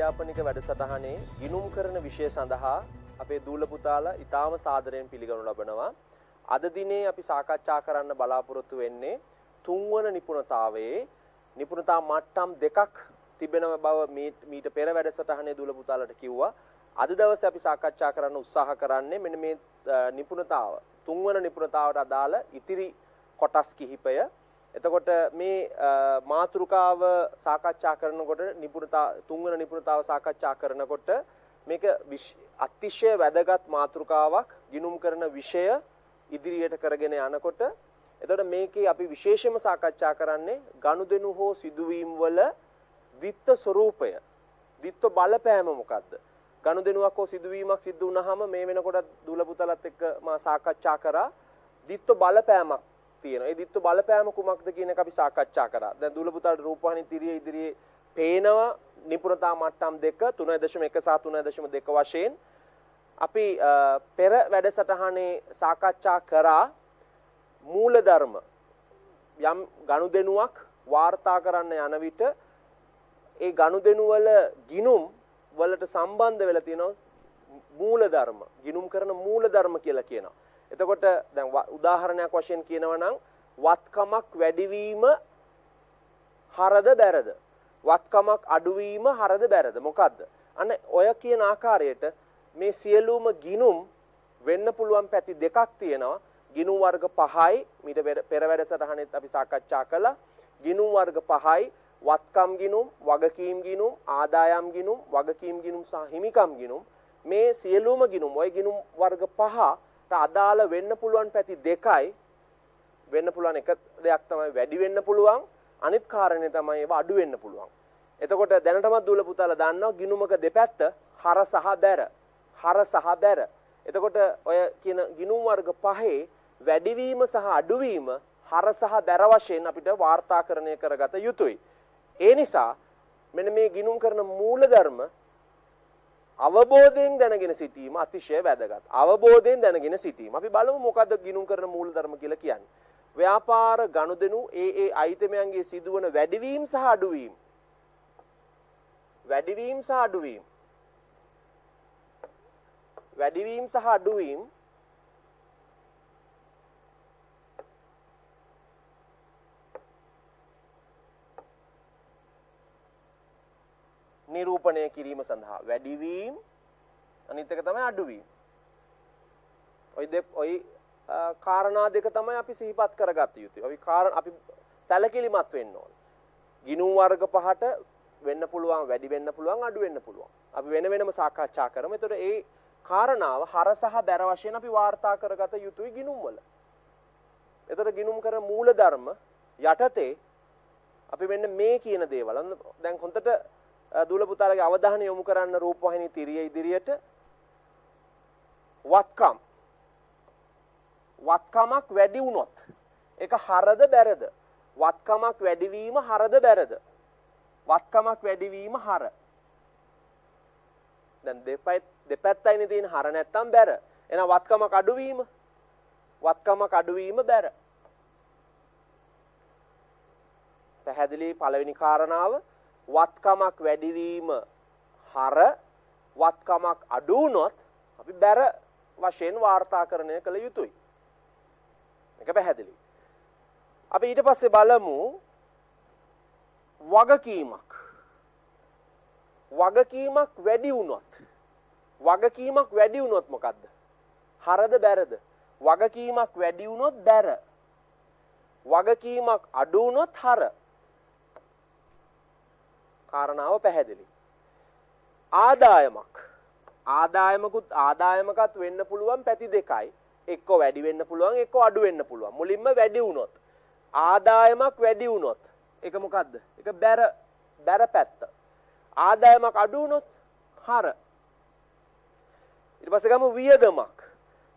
ආයිබෝවන් ගුරුගෙදර අධ්‍යාපනික වැඩසටහනේ ගිනුම් කරන විෂය සඳහා අපේ දූල පුතාලා ඊටාම සාදරයෙන් පිළිගනු ලබනවා. අද දිනේ අපි සාකච්ඡා කරන්න බලාපොරොත්තු වෙන්නේ තුන්වන නිපුණතාවයේ නිපුණතා මට්ටම් දෙකක් තිබෙන බව මීට පෙර වැඩසටහනේ දූල පුතාලට කිව්වා. අද දවසේ අපි සාකච්ඡා කරන්න උත්සාහ කරන්නේ මෙන්න මේ නිපුණතාව තුන්වන නිපුණතාවට අදාළ ඉතිරි කොටස් කිහිපය එතකොට මේ මාතෘකාව සාකච්ඡා කරනකොට නිපුණතා තුන්වන නිපුණතාව සාකච්ඡා කරනකොට මේක අතිශය වැදගත් මාතෘකාවක් ගිනුම් කරන විෂය ඉදිරියට කරගෙන යනකොට එතකොට මේකේ අපි විශේෂයෙන්ම සාකච්ඡා කරන්නේ ගනුදෙනු හෝ සිදුවීම් වල විත්ත ස්වરૂපය විත්ත බලපෑම මොකද්ද? ගනුදෙනුවක් හෝ සිදුවීමක් සිද්ධ වුණාම මේ වෙනකොට දුල පුතලත් එක්ක මා සාකච්ඡා කරා. දිත්ත බලපෑමක් තියෙනවා. ඒ දිත්ත බලපෑම කුමක්ද කියන එක අපි සාකච්ඡා කරා. දැන් දුල පුතලට රූපවාහිනී තිරිය ඉදිරියේ පේනවා නිපුණතා මට්ටම් දෙක 3.1 සහ 3.2 වශයෙන් අපි පෙර වැඩසටහනේ සාකච්ඡා කරා මූලධර්ම යම් ගනුදෙනුවක් වාර්තා කරන්න යන විට ඒ ගනුදෙනු වල ගිනුම් වලට සම්බන්ධ වෙලා තියෙනවා මූලධර්ම ගිනුම් කරන මූලධර්ම කියලා කියනවා. එතකොට දැන් උදාහරණයක් වශයෙන් කියනවා නම් වත්කමක් වැඩිවීම හරද බැරද? වත්කමක් අඩුවීම හරද බැරද? මොකද්ද? අන්න ඔය කියන ආකාරයට මේ සියලුම ගිනුම් වෙන්න පුළුවන් පැති දෙකක් තියෙනවා. ගිනුම් වර්ග 5යි මීට පෙර වැඩසටහනෙත් අපි සාකච්ඡා කළා. ගිනුම් වර්ග 5යි වත්කම් ගිනුම්, වගකීම් ගිනුම්, ආදායම් ගිනුම්, වගකීම් ගිනුම් සහ හිමිකම් ගිනුම් මේ සියලුම ගිනුම් ওই ගිනුම් වර්ග පහට අදාළ වෙන්න පුළුවන් පැති දෙකයි වෙන්න පුළුවන් එක දෙයක් තමයි වැඩි වෙන්න පුළුවන් අනිත් කාරණේ තමයි ඒවා අඩු වෙන්න පුළුවන්. එතකොට දැනටමත් දූල පුතාලා දන්නවා ගිනුමක දෙපැත්ත හර සහ බැර. හර සහ බැර. එතකොට ඔය කියන ගිනුම් වර්ග පහේ වැඩිවීම සහ අඩුවීම හර සහ බැර වශයෙන් අපිට වාර්තාකරණය කරගත යුතුයි. ඒ නිසා මෙන්න මේ ගිනුම් කරන මූලධර්ම අවබෝධයෙන් දැනගෙන සිටීම අතිශය වැදගත්. අවබෝධයෙන් දැනගෙන සිටීම. අපි බලමු මොකද්ද ගිනුම් කරන මූලධර්ම කියලා කියන්නේ. ව්‍යාපාර ගනුදෙනු ඒ ඒ අයිතමයන්ගේ සිදුවන වැඩිවීම සහ අඩුවීම. වැඩිවීම සහ අඩුවීම. වැඩිවීම සහ අඩුවීම නිරූපණය කිරීම සඳහා වැඩිවීම අනිත් එක තමයි අඩුවීම. ওই දෙක ওই කාරණා දෙක තමයි අපි සිහිපත් කරගත යුතුයි. අපි කාරණා අපි සැලකිලිමත් වෙන්න ඕන. ගිනුම් වර්ග පහට වෙන්න පුළුවන් වැඩි වෙන්න පුළුවන් අඩු වෙන්න පුළුවන්. අපි වෙන වෙනම සාකච්ඡා කරමු. එතකොට ඒ කාරණාව හර සහ බැර වශයෙන් අපි වාර්තා කරගත යුතුයි ගිනුම් වල. එතකොට ගිනුම් කර මූල ධර්ම යටතේ අපි මෙන්න මේ කියන දේවල් දැන් හොඳට දුල පුතාලගේ අවධානය යොමු කරන්න රූපවාහිනී තිරිය ඉදිරියට. වත්කම්. වත්කමක් වැඩි වුණොත් ඒක හරද බැරද? වත්කමක් වැඩිවීම හරද බැරද? වත්කමක් වැඩිවීම හර. දැන් දෙපැයි දෙපැත්තයිනේ තියෙන හර නැත්තම් බැර. එහෙනම් වත්කමක් අඩුවීම වත්කමක් අඩුවීම බැර. පැහැදිලි පළවෙනි කාරණාව වත්කමක් වැඩිවීම හර වත්කමක් අඩු වුණොත් අපි බැර වශයෙන් වාර්තාකරණය කළ යුතුයි. මේක පැහැදිලි. අපි ඊට පස්සේ බලමු වගකීමක්. වගකීමක් වැඩි වුණොත් වගකීමක් වැඩි වුණොත් මොකද්ද? හරද බැරද? වගකීමක් වැඩි වුණොත් බැර. වගකීමක් අඩු වුණොත් හර. කාරණාව පැහැදිලි. ආදායමක් ආදායමකුත් ආදායමකත් වෙන්න පුළුවන් පැති දෙකයි. එක්ක වැඩි වෙන්න පුළුවන් එක්ක අඩු වෙන්න පුළුවන්. මුලින්ම වැඩි වුණොත් ආදායමක් වැඩි වුණොත් ඒක මොකද්ද? ඒක බැර බැර පැත්ත. ආදායමක් අඩු වුණොත් හර. ඊට පස්සේ ගමු වියදමක්.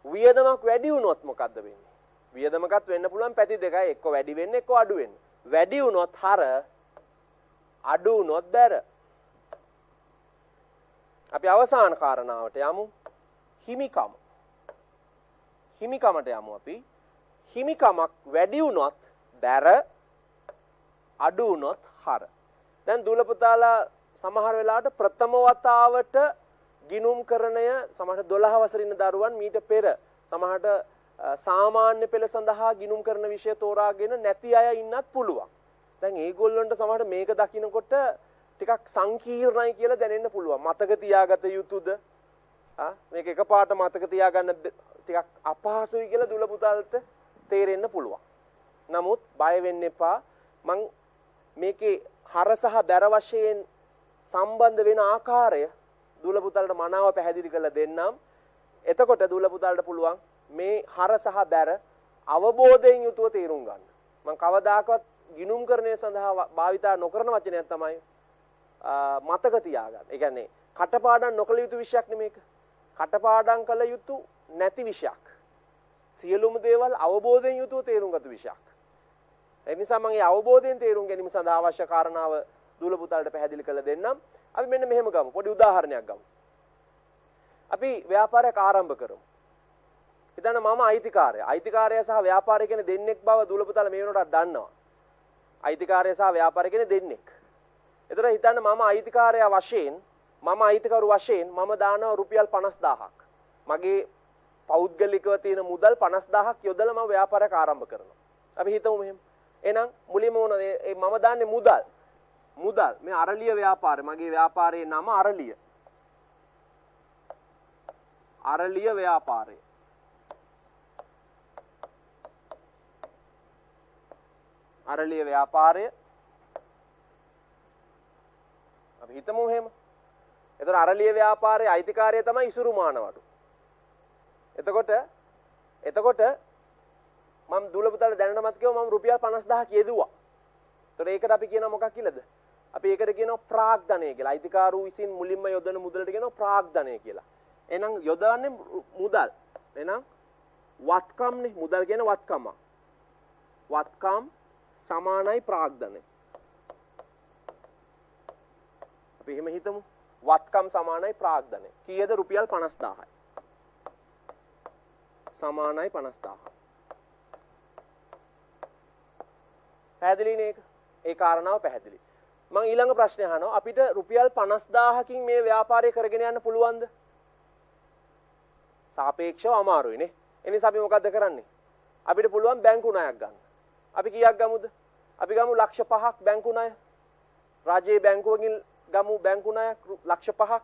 වියදමක් වැඩි වුණොත් මොකද්ද වෙන්නේ? වියදමකත් වෙන්න පුළුවන් පැති දෙකයි. එක්ක වැඩි වෙන්න එක්ක අඩු වෙන්න. වැඩි වුණොත් හර අඩු වුණොත් බැර. අපි අවසාන කාරණාවට යමු. හිමිකම. හිමිකමට යමු අපි. හිමිකමක් වැඩි වුණොත් බැර අඩු වුණොත් හර. දැන් දූල පුතාලා සමහර වෙලාවට ප්‍රථම වතාවට ගිනුම් කරණය සමහරට 12 වසරින දරුවන් මීට පෙර සමහරට සාමාන්‍ය පෙළ සඳහා ගිනුම් කරන විෂය තෝරාගෙන නැති අය ඉන්නත් පුළුවන්. දැන් ඒගොල්ලන්ට සමහරට මේක දකිනකොට ටිකක් සංකීර්ණයි කියලා දැනෙන්න පුළුවන්. මතක තියාගත යුතුද? ආ මේක එකපාරට මතක තියාගන්න ටිකක් අපහසුයි කියලා දුල පුතාලට තේරෙන්න පුළුවන්. නමුත් බය වෙන්න එපා. මං මේකේ හර සහ බැර වශයෙන් සම්බන්ධ වෙන ආකාරය දුල පුතාලට මනාව පැහැදිලි කරලා දෙන්නම්. එතකොට දුල පුතාලට පුළුවන් මේ හර සහ බැර අවබෝධයෙන් යුතුව තේරුම් ගන්න. මම කවදාකවත් ගිනුම්කරණය සඳහා භාවිතා නොකරන වචනයක් තමයි මතක තියාගන්න. ඒ කියන්නේ කටපාඩම් නොකළ යුතු විෂයක් නෙමේක. කටපාඩම් කළ යුතු නැති විෂයක්. සියලුම දේවල් අවබෝධයෙන් යුතුව තේරුම් ගත විෂයක්. ඒ නිසා මම මේ අවබෝධයෙන් තේරුම් ගැනීම සඳහා අවශ්‍ය කාරණාව දූල පුතාලට පැහැදිලි කරලා දෙන්නම්. අපි මෙන්න මෙහෙම ගමු. පොඩි උදාහරණයක් ගමු. අපි ව්‍යාපාරයක් ආරම්භ කරමු. හිතන්න මම අයිතිකාරයා. අයිතිකාරයා සහ ව්‍යාපාරය කියන දෙන්නෙක් බව දූල පුතාලා මේ වෙනකොටත් දන්නවා. අයිතිකාරයා සහ ව්‍යාපාරය කියන දෙන්නෙක්. එතකොට හිතන්න මම අයිතිකාරයා වශයෙන් මම අයිතිකරු වශයෙන් මම දානවා රුපියල් 50000ක්. මගේ පෞද්ගලිකව තියෙන මුදල් 50000ක් යොදලා මම ව්‍යාපාරයක් ආරම්භ කරනවා. අපි හිතමු මෙහෙම. එහෙනම් මුලින්ම මොනවද මම දාන්නේ මුදල්. මුදල් මේ අරලිය ව්‍යාපාරය මගේ ව්යාපාරයේ නම අරලිය. අරලිය ව්‍යාපාරය. අරලිය ව්‍යාපාරය අපි හිතමු එහෙම. එතන අරලිය ව්‍යාපාරයේ අයිතිකාරය තමයි ඉසුරු මානවඩු. එතකොට එතකොට මම දුලපුතාට දැනනමත් කිව්වා මම රුපියල් 50000 කියදුවා. එතකොට ඒකට අපි කියනවා මොකක් කියලාද? අපි ඒකට කියනවා ප්‍රාග්ධනය කියලා. අයිතිකාරු විසින් මුලින්ම යොදන මුදලට කියනවා ප්‍රාග්ධනය කියලා. එහෙනම් යොදවන්නේ මුදල්. එහෙනම් වත්කම්නේ මුදල් කියන වත්කම. වත්කම් සමානයි ප්‍රාග්ධනය. අපි එහෙම හිතමු. වත්කම් සමානයි ප්‍රාග්ධනය. කීයද රුපියල් 50000යි. සමානයි 50000. පැහැදිලි නේක? ඒ කාරණාව පැහැදිලි. මම ඊළඟ ප්‍රශ්නය අහනවා අපිට රුපියල් 50000කින් මේ ව්‍යාපාරය කරගෙන යන්න පුළුවන්ද? සාපේක්ෂව අමාරුයි නේ. ඒ නිසා අපි මොකද්ද කරන්නේ? අපිට පුළුවන් බැංකු ණයක් ගන්න. අපි කීයක් ගමුද? අපි ගමු ලක්ෂ 5ක් බැංකු ණය. රාජ්‍යයේ බැංකුවකින් ගමු බැංකු ණයක් ලක්ෂ 5ක්.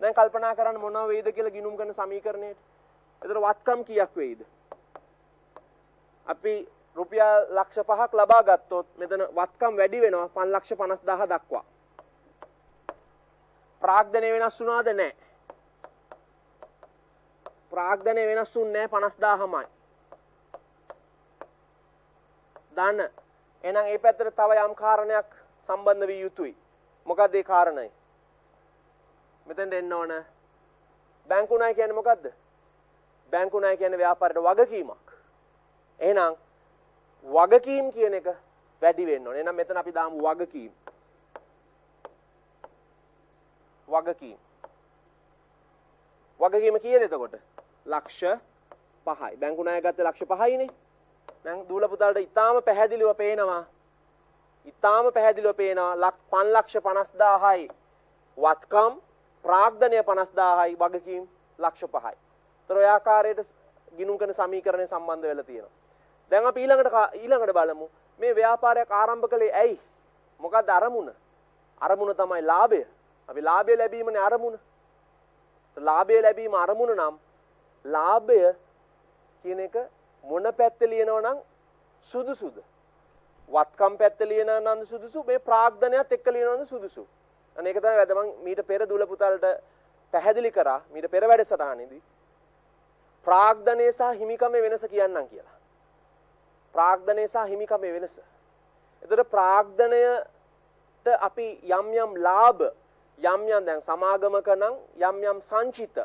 දැන් කල්පනා කරන්න මොනව වෙයිද කියලා ගිනුම් කරන සමීකරණයට. එතන වත්කම් කීයක් වෙයිද? අපි රුපියල් ලක්ෂ 5ක් ලබා ගත්තොත් මෙතන වත්කම් වැඩි වෙනවා 550000 දක්වා. ප්‍රාග්ධනය වෙනස් වුණාද නැහැ. ප්‍රාග්ධනය වෙනස් වුන්නේ නැහැ 50000මයි. දාන්න. එහෙනම් ඒ පැත්තට තව යම් කාරණයක් සම්බන්ධ විය යුතුයි. මොකක්ද ඒ කාරණය? මෙතෙන්ට එන්න ඕන. බැංකු ණය කියන්නේ මොකද්ද? බැංකු ණය කියන්නේ ව්‍යාපාරයට වගකීමක්. එහෙනම් වගකීම් කියන එක වැඩි වෙන්න ඕනේ. එහෙනම් මෙතන අපි දාමු වගකීම්. වගකීම්. වගකීම කීයද එතකොට? ලක්ෂ 5යි. බැංකු ණය ගත්තේ ලක්ෂ 5යිනේ. දැන් දූල පුතාලට ඊටාම පැහැදිලිව පේනවා. ඊටාම පැහැදිලිව පේනවා 550000යි වත්කම් ප්‍රාග්ධනය 50000යි වගකීම් ලක්ෂ 5යි. ඒතර ඔය ආකාරයට ගිනුම් කරන සමීකරණය සම්බන්ධ වෙලා තියෙනවා. දැන් අපි ඊළඟට ඊළඟට බලමු මේ ව්‍යාපාරයක් ආරම්භ කළේ ඇයි? මොකද්ද අරමුණ? අරමුණ තමයි ලාභය. අපි ලාභය ලැබීමනේ අරමුණ. ලාභය ලැබීම අරමුණ නම් ලාභය කියන එක මොන පැත්ත ලියනවා නම් සුදුසුද? වත්කම් පැත්ත ලියනවා නම් සුදුසු මේ ප්‍රාග්ධනයත් එක්ක ලියනවා නම් සුදුසු. අනේ ඒක තමයි වැද මං මීට පෙර දුල පුතාලට පැහැදිලි කරා මීට පෙර වැඩසටහනේදී ප්‍රාග්ධනය සහ හිමිකමේ වෙනස කියන්නම් කියලා. ප්‍රාග්ධනය සහ හිමිකමේ වෙනස. එතකොට ප්‍රාග්ධනයට අපි යම් යම් ලාභ යම් යම් දැන් සමාගමක නම් යම් යම් සංචිත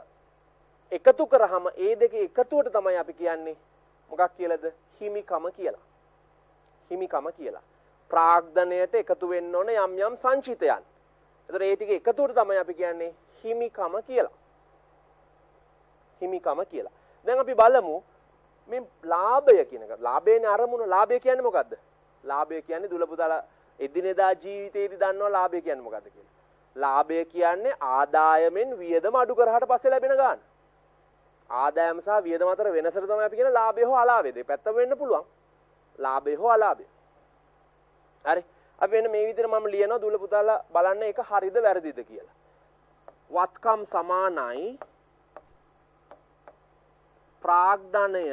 එකතු කරාම ඒ දෙක එකතුවට තමයි අපි කියන්නේ මොකක් කියලාද හිමිකම කියලා. හිමිකම කියලා. ප්‍රාග්ධනයට එකතු වෙන්න ඕන යම් යම් සංචිතයන්. එතකොට ඒ ටික එකතුවට තමයි අපි කියන්නේ හිමිකම කියලා. හිමිකම කියලා. දැන් අපි බලමු මේ ලාභය කියන එක. ලාභයනේ අරමුණ. ලාභය කියන්නේ මොකද්ද? ලාභය කියන්නේ දුලපුදාලා එදිනෙදා ජීවිතේදී දන්නවා ලාභය කියන්නේ මොකද්ද කියලා. ලාභය කියන්නේ ආදායමෙන් වියදම අඩු කරහට පස්සේ ලැබෙන ගාන. ආදායම සහ වියදම අතර වෙනසට තමයි අපි කියන ලාභය හෝ අලාභය. දෙපැත්ත වෙන්න පුළුවන්. ලාභය හෝ අලාභය. හරි. අපි මෙන්න මේ විදිහට මම ලියනවා දුල පුතාලා බලන්න ඒක හරිද වැරදිද කියලා. වත්කම් සමානයි ප්‍රාග්ධනය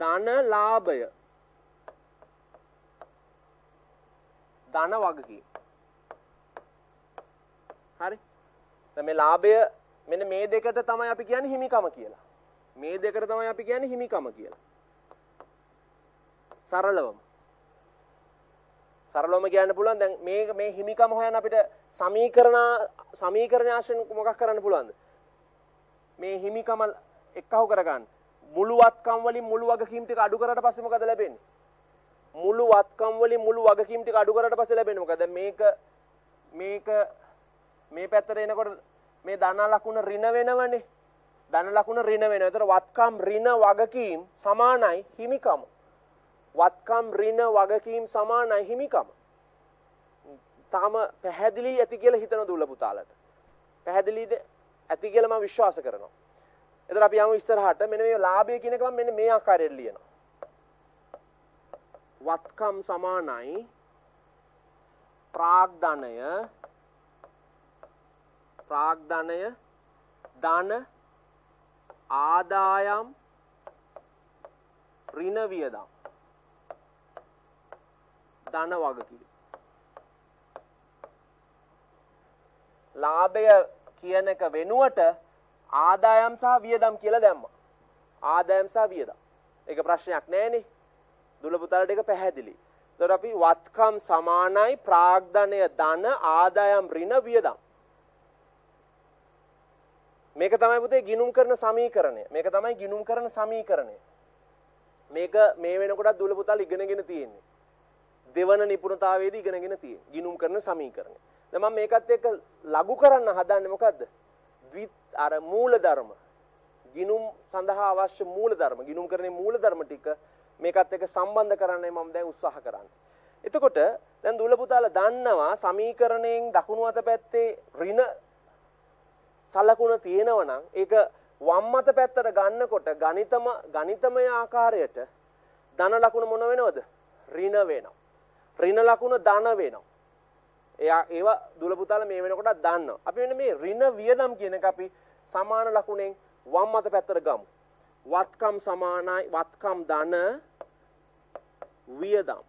ධන ලාභය ධන වගකීම් හරි දැන් මේ ලාභය මෙන්න මේ දෙකට තමයි අපි කියන්නේ හිමිකම කියලා. මේ දෙකට තමයි අපි කියන්නේ හිමිකම කියලා. සරලවම. සරලවම කියන්න පුළුවන් දැන් මේ මේ හිමිකම හොයන්න අපිට සමීකරණ සමීකරණ ආශ්‍රයෙන් මොකක් කරන්න පුළුවන්ද? මේ හිමිකම එක්කහු කරගන්න. මුළු වත්කම් වලින් මුළු වගකීම් ටික අඩු කරලා පස්සේ මොකද ලැබෙන්නේ? මුළු වත්කම් වලින් මුළු වගකීම් ටික අඩු කරලා පස්සේ ලැබෙන්නේ මොකද? මේක මේක මේ පැත්තට එනකොට මේ ධන ලකුණ ඍණ වෙනවනේ ධන ලකුණ ඍණ වෙනවා. ඒතර වත්කම් ඍණ වගකීම් සමානයි හිමිකම. වත්කම් ඍණ වගකීම් සමානයි හිමිකම. තාම පැහැදිලි ඇති කියලා හිතන දුල පුතාලට. පැහැදිලිද ඇති කියලා මම විශ්වාස කරනවා. එතන අපි යමු ඉස්සරහට මෙන්න මේ ලාභය කියන එක මම මෙන්න මේ ආකාරයෙන් ලියනවා. වත්කම් සමානයි ප්‍රාග්ධනය ප්‍රාග්ධනය ධන ආදායම් ඍණ වියදම් ධන වගකීම් ලාභය කියන එක වෙනුවට ආදායම් සහ වියදම් කියලා දැම්මා. ආදායම් සහ වියදම්. ඒක ප්‍රශ්නයක් නෑනේ. දුල පුතාලට ඒක පැහැදිලි. එතකොට අපි වත්කම් සමානයි ප්‍රාග්ධනය ධන ආදායම් ඍණ වියදම්. මේක තමයි පුතේ ගිනුම් කරන සමීකරණය. මේක තමයි ගිනුම් කරන සමීකරණය. මේක මේ වෙනකොටත් දුල පුතාල ඉගෙනගෙන තියෙන්නේ. දෙවන නිපුණතාවයේදී ඉගෙනගෙන තියෙන්නේ. ගිනුම් කරන සමීකරණය. දැන් මම මේකත් එක්ක ලඝු කරන්න හදන්නේ මොකද්ද? ද්විත් අර මූලධර්ම. ගිනුම් සඳහා අවශ්‍ය මූලධර්ම, ගිනුම් කරන්නේ මූලධර්ම ටික මේකත් එක්ක සම්බන්ධ කරන්නයි මම දැන් උත්සාහ කරන්නේ. එතකොට දැන් දුල පුතාලා දන්නවා සමීකරණයෙන් දකුණු අත පැත්තේ ඍණ සලකුණ තියෙනවා නම් ඒක වම් අත පැත්තට ගන්නකොට ගණිතම ගණිතමය ආකාරයට ධන ලකුණ මොන වෙනවද? ඍණ වෙනවා. ඍණ ලකුණ ධන වෙනවා. එයා ඒවා දුල පුතාලා මේ වෙනකොට දන්නවා. අපි මෙන්න මේ ඍණ වියදම් කියන එක අපි සමාන ලකුණෙන් වම් අත පැත්තට ගමු. වත්කම් සමානයි වත්කම් ධන වියදම්.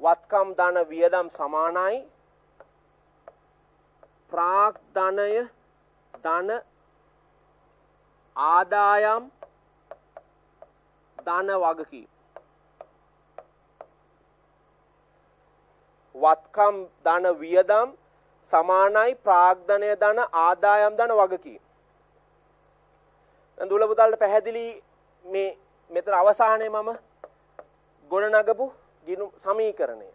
වත්කම් ධන වියදම් සමානයි ප්‍රාග්ධනය ධන ආදායම් ධන වගකීම් වත්කම් ධන වියදම් සමානයි ප්‍රාග්ධනය ධන ආදායම් ධන වගකීම්. දැන් දුල පුතාලට පැහැදිලි මේ මෙතන අවසානයේ මම ගොඩනගපු ගිනු සමීකරණය.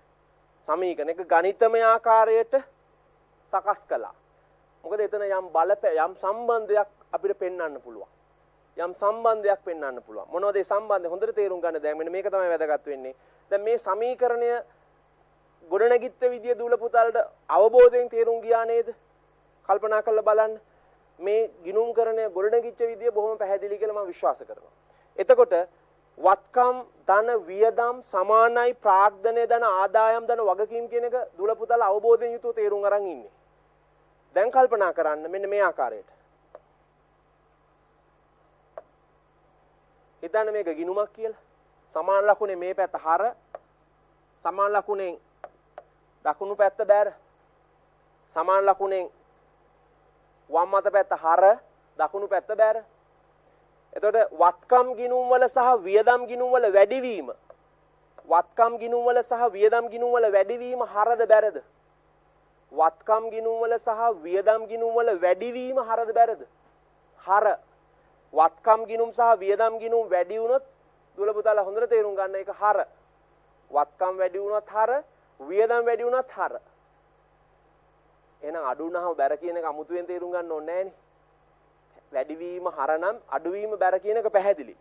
සමීකරණ එක ගණිතමය ආකාරයට සකස් කළා. මොකද එතන යම් බලපෑ යම් සම්බන්ධයක් අපිට පෙන්වන්න පුළුවන්. යම් සම්බන්ධයක් පෙන්වන්න පුළුවන්. මොනවද ඒ සම්බන්ධය හොඳට තේරුම් ගන්න දැන් මෙන්න මේක තමයි වැදගත් වෙන්නේ. දැන් මේ සමීකරණය ගොඩනැගිත්ත විදිය දූල පුතාලට අවබෝධයෙන් තේරුම් ගියා නේද? කල්පනා කරලා බලන්න. මේ ගිනුම් කරන ගොඩනැගිච්ච විදිය බොහොම පැහැදිලි කියලා මම විශ්වාස කරනවා. එතකොට වත්කම් ධන වියදම් සමානයි ප්‍රාග්ධනය ධන ආදායම් ධන වගකීම් කියන එක දුල පුතාලා අවබෝධයෙන් යුතුව තේරුම් අරන් ඉන්නේ. දැන් කල්පනා කරන්න මෙන්න මේ ආකාරයට. හිතන්න මේක ගිනුමක් කියලා. සමාන ලකුණේ මේ පැත්ත හර සමාන ලකුණෙන් දකුණු පැත්ත බෑර සමාන ලකුණෙන් වම් අත පැත්ත හර දකුණු පැත්ත බෑර එතකොට වත්කම් ගිණුම් වල සහ වියදම් ගිණුම් වල වැඩිවීම. වත්කම් ගිණුම් වල සහ වියදම් ගිණුම් වල වැඩිවීම හරද බැරද? වත්කම් ගිණුම් වල සහ වියදම් ගිණුම් වල වැඩිවීම හරද බැරද? හර. වත්කම් ගිණුම් සහ වියදම් ගිණුම් වැඩි වුණොත් දුල පුතාලා හොඳට තේරුම් ගන්න ඒක හර. වත්කම් වැඩි වුණොත් හර වියදම් වැඩි වුණත් හර. එහෙනම් අඩු වුණාම බැර කියන එක අමුතුවෙන් තේරුම් ගන්න ඕනේ නෑනේ. වැඩිවීම හරනම් අඩුවීම බැර කියන එක පැහැදිලි.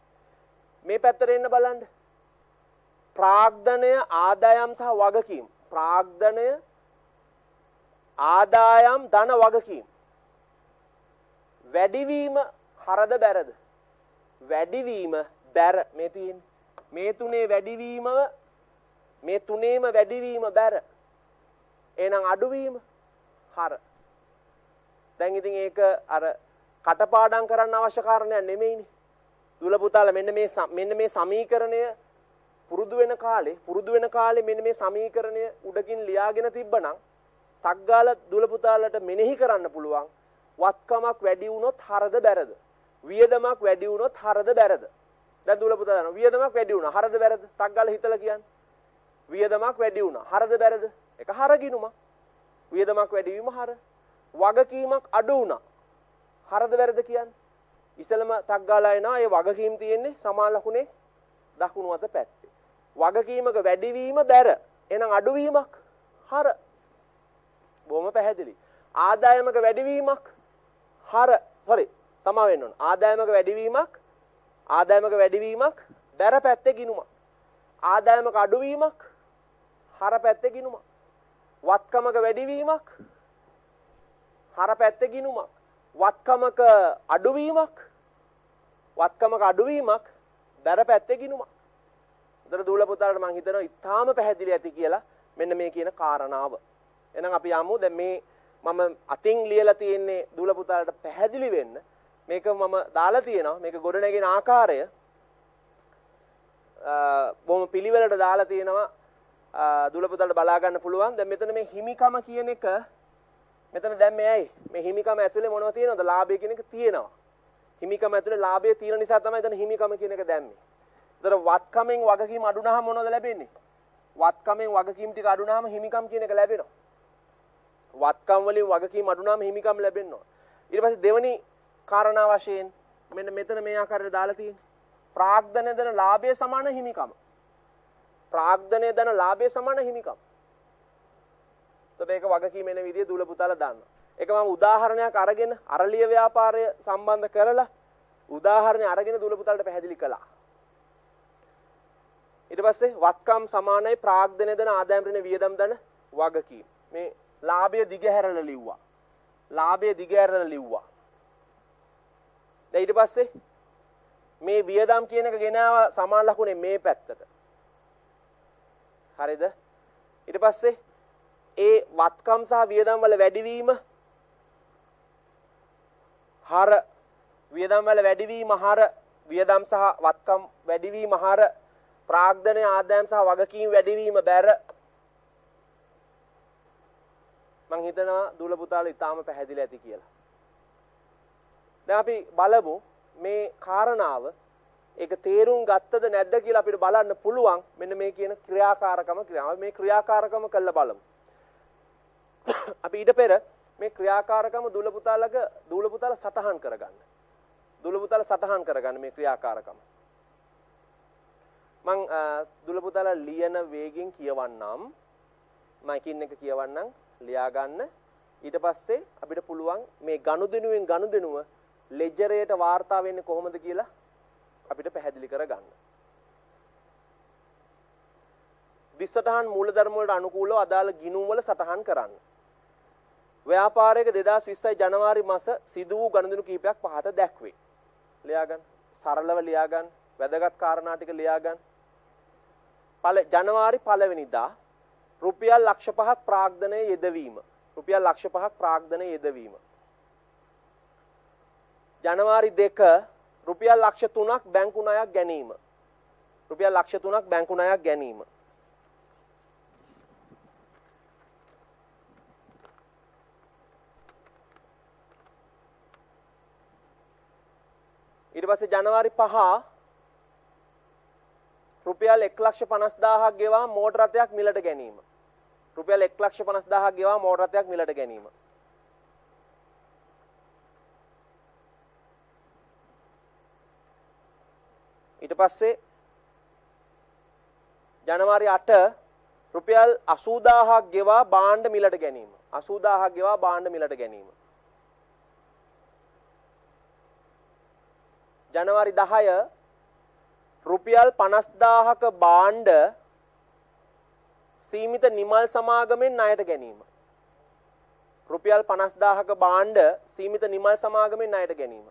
මේ පැත්තට එන්න බලන්න. ප්‍රාග්ධනය ආදායම් සහ වගකීම්. ප්‍රාග්ධනය ආදායම් ධන වගකීම්. වැඩිවීම හරද බැරද? වැඩිවීම බැර. මේ තියෙන්නේ. මේ තුනේ වැඩිවීමව මේ තුනේම වැඩිවීම බැර. එහෙනම් අඩුවීම හර. දැන් ඉතින් ඒක අර කටපාඩම් කරන්න අවශ්‍ය කාරණයක් නෙමෙයිනේ. දුල පුතාලා මෙන්න මේ මෙන්න මේ සමීකරණය පුරුදු වෙන කාලේ පුරුදු වෙන කාලේ මෙන්න මේ සමීකරණය උඩකින් ලියාගෙන තිබ්බනම් ටක් ගාලා දුල පුතාලට මෙනෙහි කරන්න පුළුවන්. වත්කමක් වැඩි වුණොත් හරද බැරද? වියදමක් වැඩි වුණොත් හරද බැරද? දැන් දුල පුතාලා වියදමක් වැඩි වුණා හරද බැරද? ටක් ගාලා හිතලා කියන්න. වියදමක් වැඩි වුණා හරද බැරද? ඒක හරගිනුම වියදමක් වැඩි වීම හර. වගකීමක් අඩු වුණා. හරද බැරද කියන්නේ. ඉස්සලම ටක් ගාලා එනවා ඒ වගකීම් තියෙන්නේ සමාන ලකුණේ දකුණු අත පැත්තේ. වගකීමක වැඩිවීම බැර. එහෙනම් අඩුවීමක් හර. බොහොම පැහැදිලි. ආදායමක වැඩිවීමක් හර. Sorry සමා වෙන්න ඕන. ආදායමක වැඩිවීමක් ආදායමක වැඩිවීමක් බැර පැත්තේ ගිනුමක් ආදායමක අඩුවීමක් හර පැත්තේ ගිනුමක් වත්කමක වැඩිවීමක් හර පැත්තේ ගිනුමක් වත්කමක අඩුවීමක් වත්කමක අඩුවීමක් බැර පැත්තේ ගිනුමක් උදර දූල පුතාලට මං හිතනවා ඉතාම පැහැදිලි ඇති කියලා මෙන්න මේ කියන කාරණාව. එහෙනම් අපි යමු දැන් මේ මම අතින් ලියලා තියෙන්නේ දූල පුතාලට පැහැදිලි වෙන්න. මේක මම දාලා තියෙනවා. මේක ගොඩනැගෙන ආකාරය බොහොම පිළිවෙලට දාලා තියෙනවා. දූල පුතාලට බලා ගන්න පුළුවන්. දැන් මෙතන මේ හිමිකම කියන එක මෙතන දැන් මේ ඇයි මේ හිමිකම ඇතුලේ මොනවද තියෙනවද? ලාභය කියන එක තියෙනවා. හිමිකම ඇතුලේ ලාභය තියෙන නිසා තමයි එතන හිමිකම කියන එක දැම්මේ. ඒතර වත්කමෙන් වගකීම් අඩුනහම මොනවද ලැබෙන්නේ? වත්කමෙන් වගකීම් ටික අඩුනහම හිමිකම් කියන එක ලැබෙනවා. වත්කම් වලින් වගකීම් අඩුනහම හිමිකම් ලැබෙනවා. ඊට පස්සේ දෙවනි කාරණා වශයෙන් මෙන්න මෙතන මේ ආකාරයට දාලා තියෙන්නේ. ප්‍රාග්ධනය දන ලාභය සමාන හිමිකම. ප්‍රාග්ධනය දන ලාභය සමාන හිමිකම. එතකොට ඒක වගකීම් එන විදිය දුල පුතාලා දාන්න. ඒක මම උදාහරණයක් අරගෙන අරලිය ව්‍යාපාරය සම්බන්ධ කරලා උදාහරණයක් අරගෙන දුල පුතාලට පැහැදිලි කළා. ඊට පස්සේ වත්කම් සමානයි ප්‍රාග්ධනය දන ආදායම් ඍණ වියදම් දන වගකීම්. මේ ලාභය දිගහැරලා ලිව්වා. ලාභය දිගහැරලා ලිව්වා. දැන් ඊට පස්සේ මේ වියදම් කියන එක ගෙනාව සමාන ලකුණේ මේ පැත්තට. හරිද? ඊට පස්සේ ඒ වත්කම් සහ වියදම් වල වැඩිවීම හර වියදම් වල වැඩිවීම හර වියදම් සහ වත්කම් වැඩිවීම හර ප්‍රාග්ධනය ආදායම් සහ වගකීම් වැඩිවීම බැර මං හිතනවා දූල පුතාලා ඊටාම පැහැදිලි ඇති කියලා. දැන් අපි බලමු මේ කාරණාව ඒක තේරුම් ගත්තද නැද්ද කියලා අපිට බලන්න පුළුවන් මෙන්න මේ කියන ක්‍රියාකාරකම ක්‍රියාව මේ ක්‍රියාකාරකම කළා බලමු. අපි ඊට පෙර මේ ක්‍රියාකාරකම දූල පුතාලක දූල පුතාලා සටහන් කරගන්න. දූල පුතාලා සටහන් කරගන්න මේ ක්‍රියාකාරකම. මං දුල පුතාලා ලියන වේගෙන් කියවන්නම් මයිකින් එක කියවන්නම් ලියා ගන්න ඊට පස්සේ අපිට පුළුවන් මේ ගනුදෙනුවෙන් ගනුදෙනුව ලෙජරයට වාර්තා වෙන්නේ කොහොමද කියලා අපිට පැහැදිලි කරගන්න. දිස්සටහන් මූලධර්ම වලට අනුකූලව අදාළ ගිණුම් වල සටහන් කරන්න. ව්‍යාපාරයක 2020 ජනවාරි මාස සිදු වූ ගනුදෙනු කිහිපයක් පහත දැක්වේ. ලියා ගන්න. සරලව ලියා ගන්න. වැදගත් කාරණා ටික ලියා ගන්න. ජනවාරි පළවෙනිදා රුපියල් ලක්ෂ පහක් ප්‍රාග්ධනය යෙදවීම. රුපියල් ලක්ෂ පහක් ප්‍රාග්ධනය යෙදවීම. ජනවාරි දෙක රුපියල් ලක්ෂ තුනක් බැංකු ණයක් ගැනීම. රුපියල් ලක්ෂ තුනක් බැංකු ණයක් ගැනීම. ඊට පස්සේ ජනවාරි 5 රුපියල් 150000ක් ගෙවා මෝටර රථයක් මිලට ගැනීම. රුපියල් 150000ක් ගෙවා මෝටර රථයක් මිලට ගැනීම. ඊට පස්සේ ජනවාරි 8 රුපියල් 80000ක් ගෙවා බාණ්ඩ මිලට ගැනීම. 80000ක් ගෙවා බාණ්ඩ මිලට ගැනීම. ජනවාරි 10 රුපියල් 50000ක බාණ්ඩ සීමිත නිමල් සමාගමෙන් ණයට ගැනීම. රුපියල් 50000ක භාණ්ඩ සීමිත නිමල් සමාගමෙන් ණයට ගැනීම.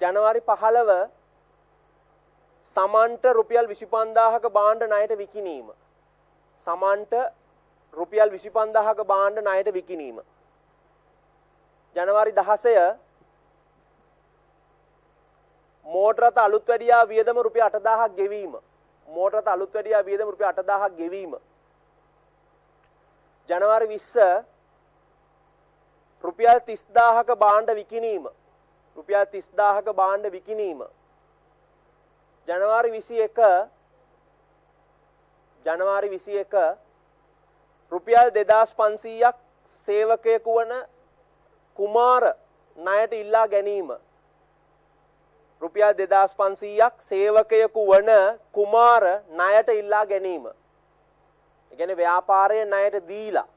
ජනවාරි 15 සමන්ට රුපියල් 25000ක භාණ්ඩ ණයට විකිණීම. සමන්ට රුපියල් 25000ක භාණ්ඩ ණයට විකිණීම. ජනවාරි 16 මෝටර රථ අලුත් වැඩියා වියදම රුපියල් 8000ක් ගෙවීම. මෝටර රථ අලුත් වැඩියා වියදම රුපියල් 8000ක් ගෙවීම. ජනවාරි 20 රුපියල් 30000ක භාණ්ඩ විකිණීම. රුපියල් 30000ක භාණ්ඩ විකිණීම. ජනවාරි 21 ජනවාරි 21 රුපියල් 2500ක් සේවකයෙකු වන කුමාර ණයට ඉල්ලා ගැනීම රුපියල් 2500ක් සේවකයෙකු වන කුමාර ණයට ඉල්ලා ගැනීම. ඒ කියන්නේ ව්‍යාපාරයේ ණයට දීලා.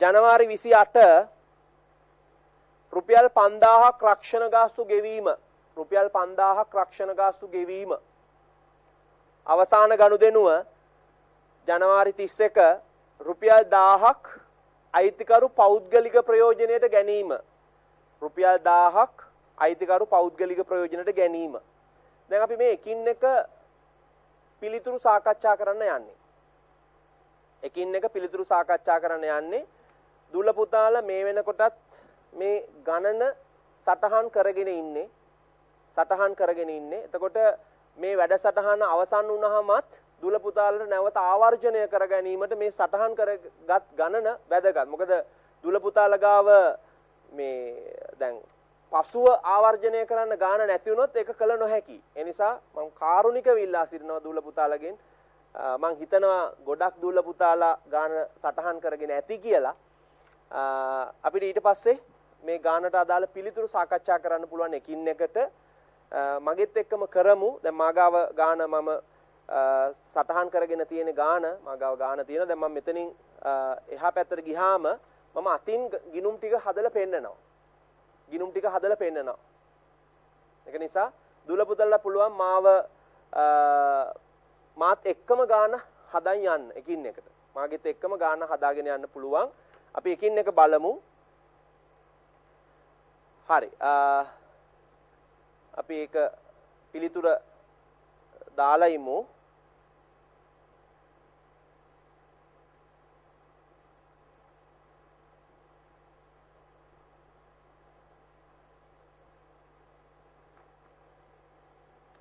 ජනවාරි 28 රුපියල් 5000ක් රක්ෂණ ගාස්තු ගෙවීම. රුපියල් 5000ක් රක්ෂණ ගාස්තු ගෙවීම. අවසාන ගනුදෙනුව ජනවාරි 31 රුපියල් 1000ක් අයිතිකරු පෞද්ගලික ප්‍රයෝජනයට ගැනීම. රුපියල් 1000ක් අයිතිකරු පෞද්ගලික ප්‍රයෝජනට ගැනීම. දැන් අපි මේ එකින් එක පිළිතුරු සාකච්ඡා කරන්න යන්නේ. එකින් එක පිළිතුරු සාකච්ඡා කරන්න යන්නේ දුල පුතාලා මේ වෙනකොටත් මේ ගණන සටහන් කරගෙන ඉන්නේ. සටහන් කරගෙන ඉන්නේ. එතකොට මේ වැඩසටහන අවසන් වුණාමත් දුල පුතාලට නැවත ආවර්ජනය කර ගැනීමට මේ සටහන් කරගත් ගණන වැදගත්. මොකද දුල පුතාලා ගාව මේ දැන් පසුව ආවර්ජනය කරන්න ගාන නැති වුණොත් ඒක කළ නොහැකි. ඒ නිසා මම කාරුණිකව ඉල්ලා සිටිනවා දූල පුතාලගෙන් මම හිතනවා ගොඩක් දූල පුතාලා ගාන සටහන් කරගෙන ඇති කියලා. අපිට ඊට පස්සේ මේ ගානට අදාළ පිළිතුරු සාකච්ඡා කරන්න පුළුවන් එකින් එකට මගෙත් එක්කම කරමු. දැන් මාගාව ගාන මම සටහන් කරගෙන තියෙන ගාන මාගාව ගාන තියෙනවා. දැන් මම මෙතනින් එහා පැත්තට ගිහාම මම අතින් ගිනුම් ටික හදලා පෙන්නනවා. ගිනුම් ටික හදලා පෙන්නනවා. ඒක නිසා දුල පුතල්ලා පුළුවන් මාව මාත් එක්කම ගාන හදන් යන්න එකින් එකට. මාගෙත් එක්කම ගාන හදාගෙන යන්න පුළුවන්. අපි එකින් එක බලමු. හරි. අපි ඒක පිළිතුර දාලා ඉමු.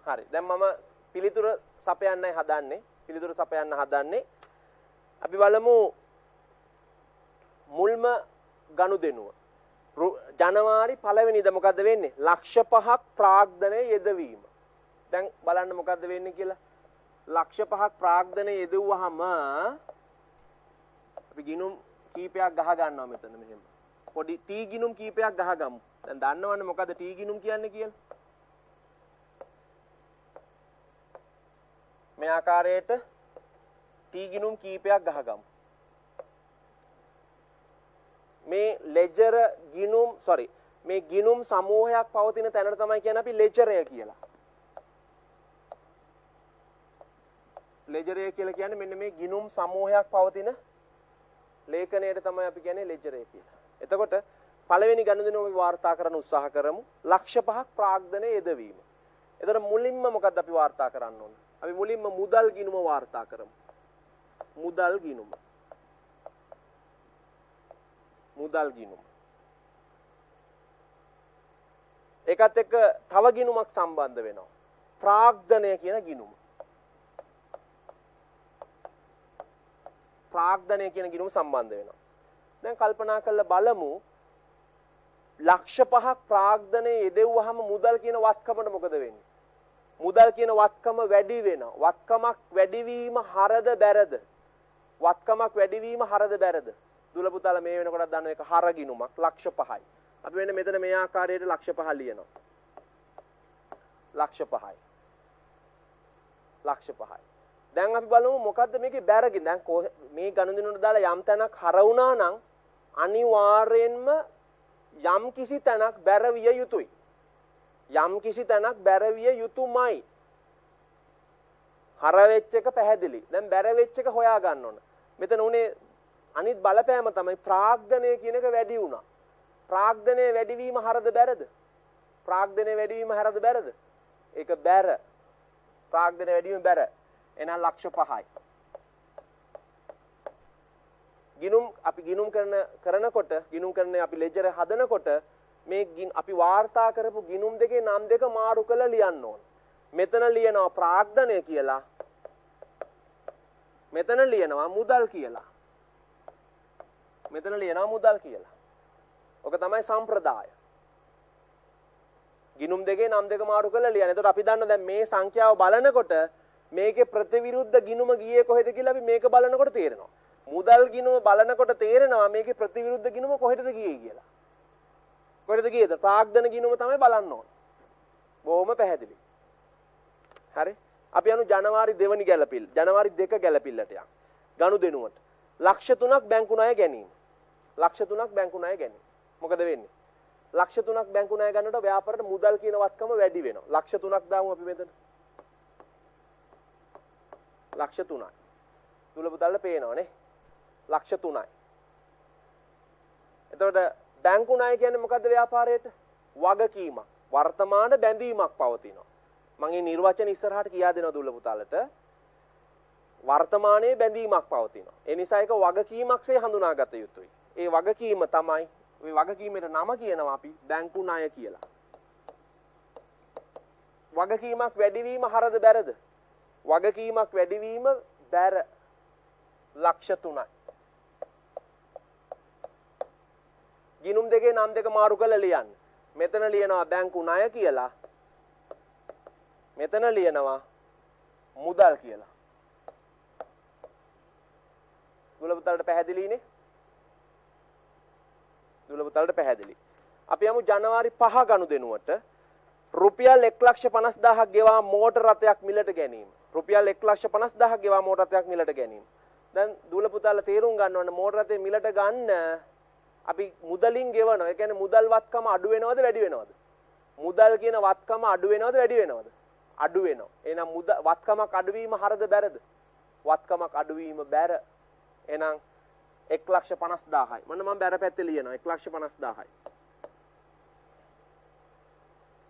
හරි. දැන් මම පිළිතුර සපයන්නයි හදන්නේ. පිළිතුර සපයන්න හදන්නේ. අපි බලමු මුල්ම ගනුදෙනුව. ජනවාරි පළවෙනිද මොකද්ද වෙන්නේ? ලක්ෂ 5ක් ප්‍රාග්ධනය යෙදවීම. දැන් බලන්න මොකද්ද වෙන්නේ කියලා. ලක්ෂ 5ක් ප්‍රාග්ධනය යෙදුවහම අපි ගිනුම් කීපයක් ගහ ගන්නවා මෙතන මෙහෙම. පොඩි ටී ගිනුම් කීපයක් ගහගමු. දැන් දන්නවනේ මොකද්ද ටී ගිනුම් කියන්නේ කියලා? මේ ආකාරයට ටී ගිනුම් කීපයක් ගහගමු. මේ ලෙජර් ගිනුම් sorry මේ ගිනුම් සමූහයක් පවතින තැනට තමයි කියන්නේ අපි ලෙජරය කියලා. ලෙජරය කියලා කියන්නේ මෙන්න මේ ගිනුම් සමූහයක් පවතින ලේඛනයට තමයි අපි කියන්නේ ලෙජරය කියලා. එතකොට පළවෙනි ගණුදිනුව අපි වාර්තා කරන්න උත්සාහ කරමු. ලක්ෂ පහක් ප්‍රාග්ධනයේ යෙදවීම. එතකොට මුලින්ම මොකද්ද අපි වාර්තා කරන්න ඕනේ? අපි මුලින්ම මුදල් ගිණුම වාර්තා කරමු. මුදල් ගිණුම. මුදල් ගිණුම. ඒකත් එක්ක තව ගිණුමක් සම්බන්ධ වෙනවා. ප්‍රාග්ධනය කියන ගිණුම. ප්‍රාග්ධනය කියන ගිණුම සම්බන්ධ වෙනවා. දැන් කල්පනා කරලා බලමු ලක්ෂ පහක් ප්‍රාග්ධනයේ යෙදෙව්වහම මුදල් කියන වත්කමට මොකද වෙන්නේ? මුදල් කියන වත්කම වැඩි වෙනවා. වත්කමක් වැඩිවීම හරද බැරද? වත්කමක් වැඩිවීම හරද බැරද? දුල පුතාලා මේ වෙනකොටත් දන්න එක හරගිනුමක් ලක්ෂ 5යි. අපි වෙන මෙතන මේ ආකාරයට ලක්ෂ 5 ලියනවා. ලක්ෂ 5යි. ලක්ෂ 5යි. දැන් අපි බලමු මොකද්ද මේකේ බැරගින්. දැන් මේ ගණන්දිනුට දාලා යම් තැනක් හර වුණා නම් අනිවාර්යෙන්ම යම් කිසි තැනක් බැරවිය යුතුයි. යම් කිසි තැනක් බැරවිය යුතුයමයි. හර වෙච්ච එක පැහැදිලි. දැන් බැර වෙච්ච එක හොයා ගන්න ඕන. මෙතන උනේ අනිත් බලපෑම තමයි ප්‍රාග්ධනය කියන එක වැඩි වුණා. ප්‍රාග්ධනය වැඩිවීම හරද බැරද? ප්‍රාග්ධනය වැඩිවීම හරද බැරද? ඒක බැර. ප්‍රාග්ධනය වැඩිවීම බැර. එහෙනම් ලක්ෂ 5යි. ගිනුම් අපි ගිනුම් කරන කරනකොට ගිනුම් කරන්නේ අපි ලෙජර් හදනකොට මේ අපි වාර්තා කරපු ගිනුම් දෙකේ නම් දෙක මාරු කරලා ලියන්න ඕන. මෙතන ලියනවා ප්‍රාග්ධනය කියලා. මෙතන ලියනවා මුදල් කියලා. මෙතන ලියනවා මුදල් කියලා. ඔක තමයි සම්ප්‍රදාය. ගිනුම් දෙකේ නම් දෙක මාරු කරලා ලියන. එතකොට අපි දන්න දැන් මේ සංඛ්‍යාව බලනකොට මේකේ ප්‍රතිවිරුද්ධ ගිනුම ගියේ කොහෙද කියලා අපි මේක බලනකොට තේරෙනවා. මුදල් ගිනුම බලනකොට තේරෙනවා මේකේ ප්‍රතිවිරුද්ධ ගිනුම කොහෙටද ගියේ කියලා. කොහෙටද ගියේද? ප්‍රාග්ධන ගිනුම තමයි බලන්න ඕන. බොහොම පැහැදිලි. හරි? අපි යනු ජනවාරි දෙවනි ගැලපිල්. ජනවාරි දෙක ගැලපිල්ලට යන්. ගනුදෙනුවට. ලක්ෂ 3ක් බැංකු ණය ගැනීම. ලක්ෂ 3ක් බැංකු ණය ගැනීම. මොකද වෙන්නේ? ලක්ෂ 3ක් බැංකු ණය ගන්නකොට ව්‍යාපාරයට මුදල් කියන වත්කම වැඩි වෙනවා. ලක්ෂ 3ක් දාමු අපි මෙතන. ලක්ෂ 3යි. තුල පුතල්ල පේනවනේ. ලක්ෂ 3යි. එතකොට බැංකු ණය කියන්නේ මොකද්ද ව්‍යාපාරයට? වගකීමක්. වර්තමාන බැඳීමක් පවතිනවා. මම මේ නිර්වචන ඉස්සරහට කියා දෙනවා දුල්ල පුතාලට. වර්තමානයේ බැඳීමක් පවතිනවා. ඒ නිසා ඒක වගකීමක්සේ හඳුනාගත යුතුයි. ඒ වගකීම තමයි ওই වගකීමේ නම කියනවා අපි බැංකු ණය කියලා. වගකීමක් වැඩිවීම හරද බැරද? වගකීමක් වැඩිවීම බැර ලක්ෂ 3යි. ගිනුම් දෙකේ නම් දෙක මාරු කරලා ලියන්න. මෙතන ලියනවා බැංකු ණය කියලා. මෙතන ලියනවා මුදල් කියලා. දුලපතලට පැහැදිලිනේ? දුලපතලට පැහැදිලි. අපි යමු ජනවාරි 5 ගනුදෙනුවට රුපියල් 150000ක් ගෙවා මෝටර රථයක් මිලට ගැනීම. රුපියල් 150000ක් ගෙවා මෝටර රථයක් මිලට ගැනීම. දැන් දුලපතල තේරුම් ගන්න ඕනේ මෝටර රථය මිලට ගන්න අපි මුදලින් ගෙවනවා. ඒ කියන්නේ මුදල් වත්කම අඩු වෙනවද වැඩි වෙනවද? මුදල් කියන වත්කම අඩු වෙනවද වැඩි වෙනවද? අඩු වෙනවා. එහෙනම් මුද වත්කමක් අඩුවීම හරද බැරද? වත්කමක් අඩුවීම බැර. එහෙනම් 150000යි. මොන මම බැර පැත්තේ ලියනවා 150000යි.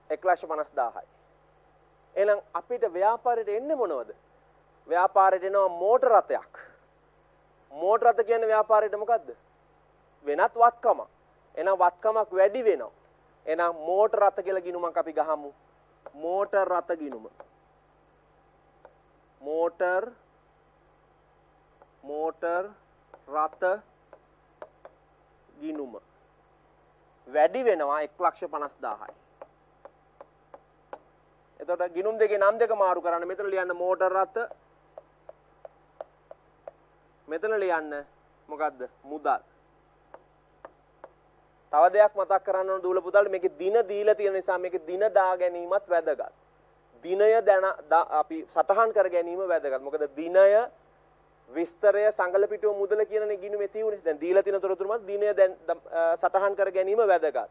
150000යි. එහෙනම් අපිට ව්‍යාපාරයට එන්නේ මොනවද? ව්‍යාපාරයට එනවා මෝටර රථයක්. මෝටර රථ කියන්නේ ව්‍යාපාරයට මොකද්ද? වෙනත් වත්කමක්. එහෙනම් වත්කමක් වැඩි වෙනවා. එහෙනම් මෝටර රථ කියලා ගිනුමක් අපි ගහමු. මෝටර් රථ ගිනුම. මෝටර් මෝටර් රථ ගිනුම වැඩි වෙනවා 150000යි. එතකොට ගිනුම් දෙකේ නම් දෙක මාරු කරන්න මෙතන ලියන්න මෝටර් රථ මෙතන ලියන්න මොකද්ද මුදල් තව දෙයක් මතක් කරන්න ඕන දූල පුතාලට මේකේ දින දීලා තියෙන නිසා මේකේ දින දා ගැනීමත් වැදගත්. දිනය දැන අපි සටහන් කර ගැනීම වැදගත්. මොකද දිනය විස්තරය සංගල පිටුව මුදල කියනනේ ගිනුමේ තියුනේ. දැන් දීලා තියෙන තොරතුරුමත් දිනය දැන් සටහන් කර ගැනීම වැදගත්.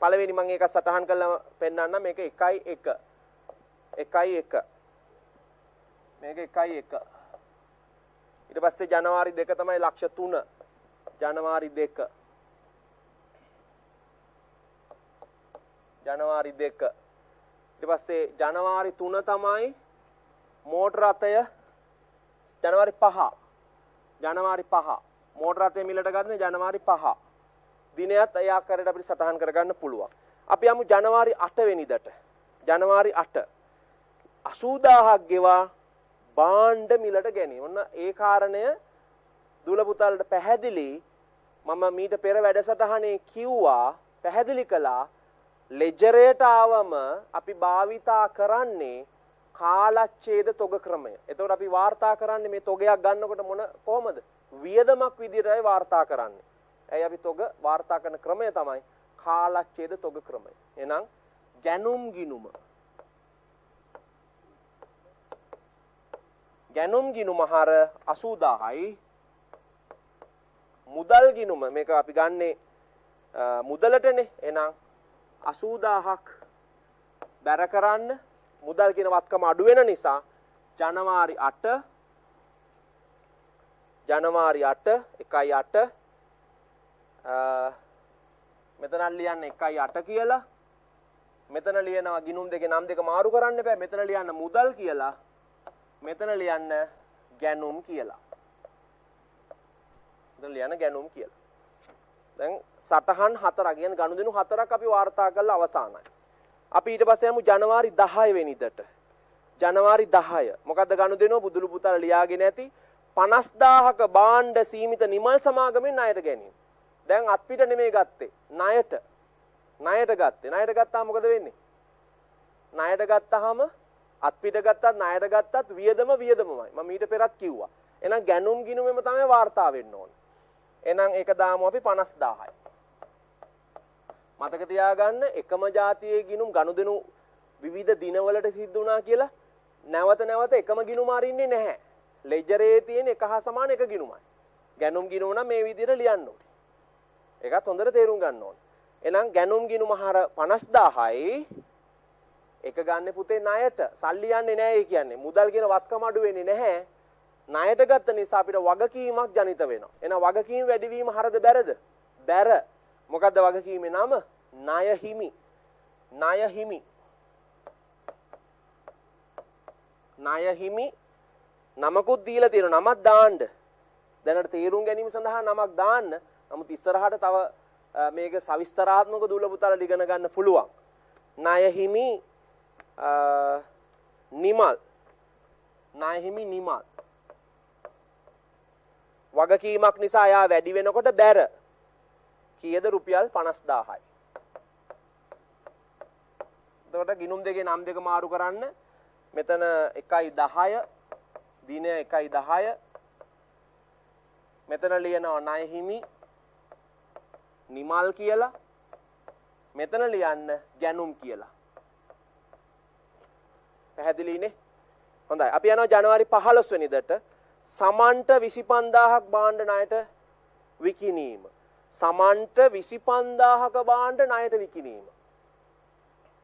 පළවෙනි මම ඒක සටහන් කරලා පෙන්නන්නම් මේක 1 1 1 1 මේක 1 1 ඊට පස්සේ ජනවාරි 2 තමයි ලක්ෂ 3 ජනවාරි 2 ජනවාරි 2 ඊට පස්සේ ජනවාරි 3 තමයි මෝටර රථය ජනවාරි 5 ජනවාරි 5 මෝටර රථය මිලට ගන්න ජනවාරි 5 දිනයත් ඒ ආකාරයට අපිට සටහන් කරගන්න පුළුවන්. අපි යමු ජනවාරි 8 වෙනිදට. ජනවාරි 8 80000ක් ගෙවා බාණ්ඩ මිලට ගැනීම. ඔන්න ඒ කාරණය දුල පුතාලට පැහැදිලි. මම මීට පෙර වැඩසටහනේ කිව්වා පැහැදිලි කළා ලෙජරයට ආවම අපි භාවිතා කරන්නේ කාලච්ඡේද තොග ක්‍රමය. එතකොට අපි වාර්තා කරන්නේ මේ තොගයක් ගන්නකොට මොන කොහමද? වියදමක් විදිහටයි වාර්තා කරන්නේ. ඇයි අපි තොග වාර්තා කරන ක්‍රමය තමයි කාලච්ඡේද තොග ක්‍රමය. එහෙනම් ගැනුම් ගිනුම. ගැනුම් ගිනුම හර 80000යි මුදල් ගිනුම මේක අපි ගන්නේ මුදලටනේ. එහෙනම් 80000ක් බැර කරන්න මුදල් කියන වත්කම අඩු වෙන නිසා ජනවාරි 8 ජනවාරි 8 1.8 මෙතන ලියන්න 1.8 කියලා. මෙතන ලියනවා ගිනුම් දෙකේ නම් දෙක මාරු කරන්න එපා මෙතන ලියන්න මුදල් කියලා. මෙතන ලියන්න ගැනුම් කියලා. මෙතන ලියන්න ගැනුම් කියලා. දැන් සටහන් හතරක් කියන්නේ ගනුදෙනු හතරක් අපි වාර්තා කරලා අවසానයි අපි ඊට පස්සේ යමු ජනවාරි 10 වෙනිදට ජනවාරි 10 මොකද්ද ගනුදෙනුව බුදුලු පුතාලා ලියාගෙන ඇති 50000ක බාණ්ඩ සීමිත නිමල් සමාගමෙන් ණයට ගැනීම. දැන් අත්පිට නෙමෙයි ගත්තේ ණයට. ණයට ගත්තේ. ණයට ගත්තාම මොකද වෙන්නේ? ණයට ගත්තාම අත්පිට ගත්තත් ණයට ගත්තත් වියදම වියදමමයි. මම ඊට පෙරත් කිව්වා. එහෙනම් ගැනුම් ගිනුමෙම තමයි වාර්තා වෙන්න ඕනේ. එහෙනම් ඒක දාමු අපි 50000යි. මතක තියාගන්න එකම જાතියේ ගිනුම් ගනුදෙනු විවිධ දිනවලට සිද්ධ වුණා කියලා නැවත නැවත එකම ගිනුම අරින්නේ නැහැ. ලෙජරේ තියෙන එක හා සමාන එක ගිනුමයි. ගැනුම් ගිනුම නම් මේ විදිහට ලියන්න ඕනේ. ඒකත් හොඳට තේරුම් ගන්න ඕනේ. එහෙනම් ගැනුම් ගිනුම හර 50000යි එක ගන්න පුතේ ණයට සල්ලි යන්නේ නැහැ ඒ කියන්නේ. මුදල් කියන වත්කම අඩු වෙන්නේ නැහැ. ණයට ගත්ත නිසා අපිට වගකීමක් ජනිත වෙනවා. එහෙනම් වගකීම් වැඩිවීම හරද බැරද? බැර. මොකද්ද වගකීමේ නම? ණය හිමි. ණය හිමි. ණය හිමි නමකුත් දීලා තියෙනවා නමක් දාන්න. දැනට තීරුම් ගැනීම සඳහා නමක් දාන්න. නමුත් ඉස්සරහට තව මේක සවිස්තරාත්මක දුල පුතාලා ඉගෙන ගන්න පුළුවන්. ණය හිමි නිමල් ණය හිමි නිමල් වගකීමක් නිසා යා වැඩි වෙනකොට බැර. කීයද රුපියල්? 50000යි. එතකොට ගිනුම් දෙකේ නම් දෙක මාරු කරන්න. මෙතන 1.10 දින 1.10 මෙතන ලියනවා ණය හිමි නිමල් කියලා. මෙතන ලියන්න ගැනුම් කියලා. පැහැදිලිනේ? හොඳයි. අපි යනවා ජනවාරි 15 වෙනිදාට සමන්ට 25000ක් බාණ්ඩ ණයට විකිණීම සමන්ට 25000ක බාණ්ඩ ණයට විකිණීම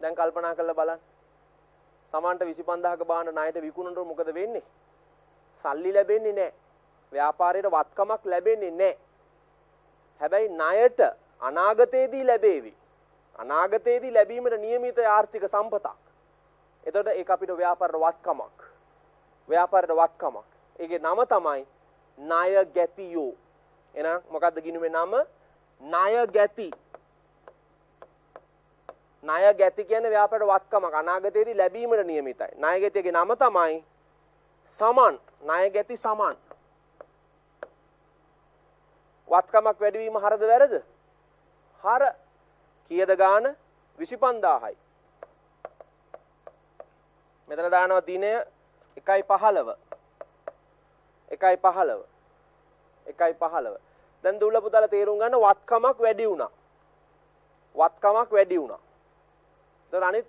දැන් කල්පනා කරලා බලන්න සමන්ට 25000ක බාන ණයට විකුණනකොට මොකද වෙන්නේ? සල්ලි ලැබෙන්නේ නැහැ. ව්‍යාපාරයට වත්කමක් ලැබෙන්නේ නැහැ. හැබැයි ණයට අනාගතයේදී ලැබේවි. අනාගතයේදී ලැබීමට නියමිත ආර්ථික සම්පතක්. එතකොට ඒක අපිට ව්‍යාපාරයට වත්කමක්. ව්‍යාපාරයට වත්කමක්. ඒකේ නම තමයි ණය ගැතියෝ. එහෙනම් මොකද්ද ගිනුමේ නම? ණය ගැති. ණය ගැති කියන්නේ ව්‍යාපාර වත්කමක් අනාගතයේදී ලැබීමට නියමිතයි. ණය ගැතියගේ නම තමයි සමන්. ණය ගැති සමන්. වත්කමක් වැඩිවීම හරද වැරද? හර. කීයද ගාන? 25000යි. මෙතන දානවා දිනය 1.15. 1.15. 1.15. දැන් දුල්ල පුතාලා තේරුම් ගන්න වත්කමක් වැඩි වුණා. වත්කමක් වැඩි වුණා. එතකොට අනිත්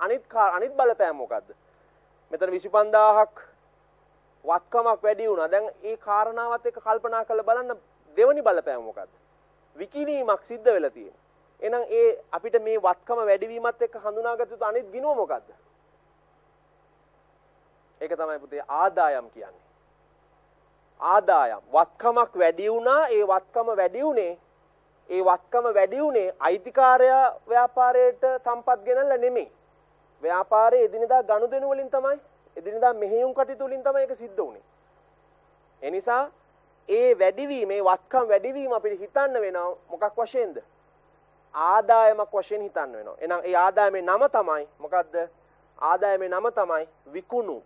අනිත් අනිත් බලපෑම මොකද්ද? මෙතන 25000ක් වත්කමක් වැඩි වුණා. දැන් ඒ කාරණාවත් එක්ක කල්පනා කරලා බලන්න දෙවනි බලපෑම මොකද්ද? විකිණීමක් සිද්ධ වෙලා තියෙනවා. එහෙනම් ඒ අපිට මේ වත්කම වැඩිවීමත් එක්ක හඳුනාගත යුතු අනිත් ගිණුව මොකද්ද? ඒක තමයි පුතේ ආදායම් කියන්නේ. ආදායම් වත්කමක් වැඩි වුණා ඒ වත්කම වැඩි වුණේ ඒ වත්කම වැඩි උනේ අයිතිකාරයා ව්‍යාපාරයට සම්පත් ගෙනල්ලා නෙමෙයි. ව්‍යාපාරයේ එදිනෙදා ගනුදෙනු වලින් තමයි එදිනෙදා මෙහෙයුම් කටයුතු වලින් තමයි ඒක සිද්ධ වුනේ. ඒ නිසා ඒ වැඩිවීම ඒ වත්කම් වැඩිවීම අපිට හිතන්න වෙනවා මොකක් වශයෙන්ද? ආදායමක් වශයෙන් හිතන්න වෙනවා. එහෙනම් ඒ ආදායමේ නම තමයි මොකද්ද? ආදායමේ නම තමයි විකුණු.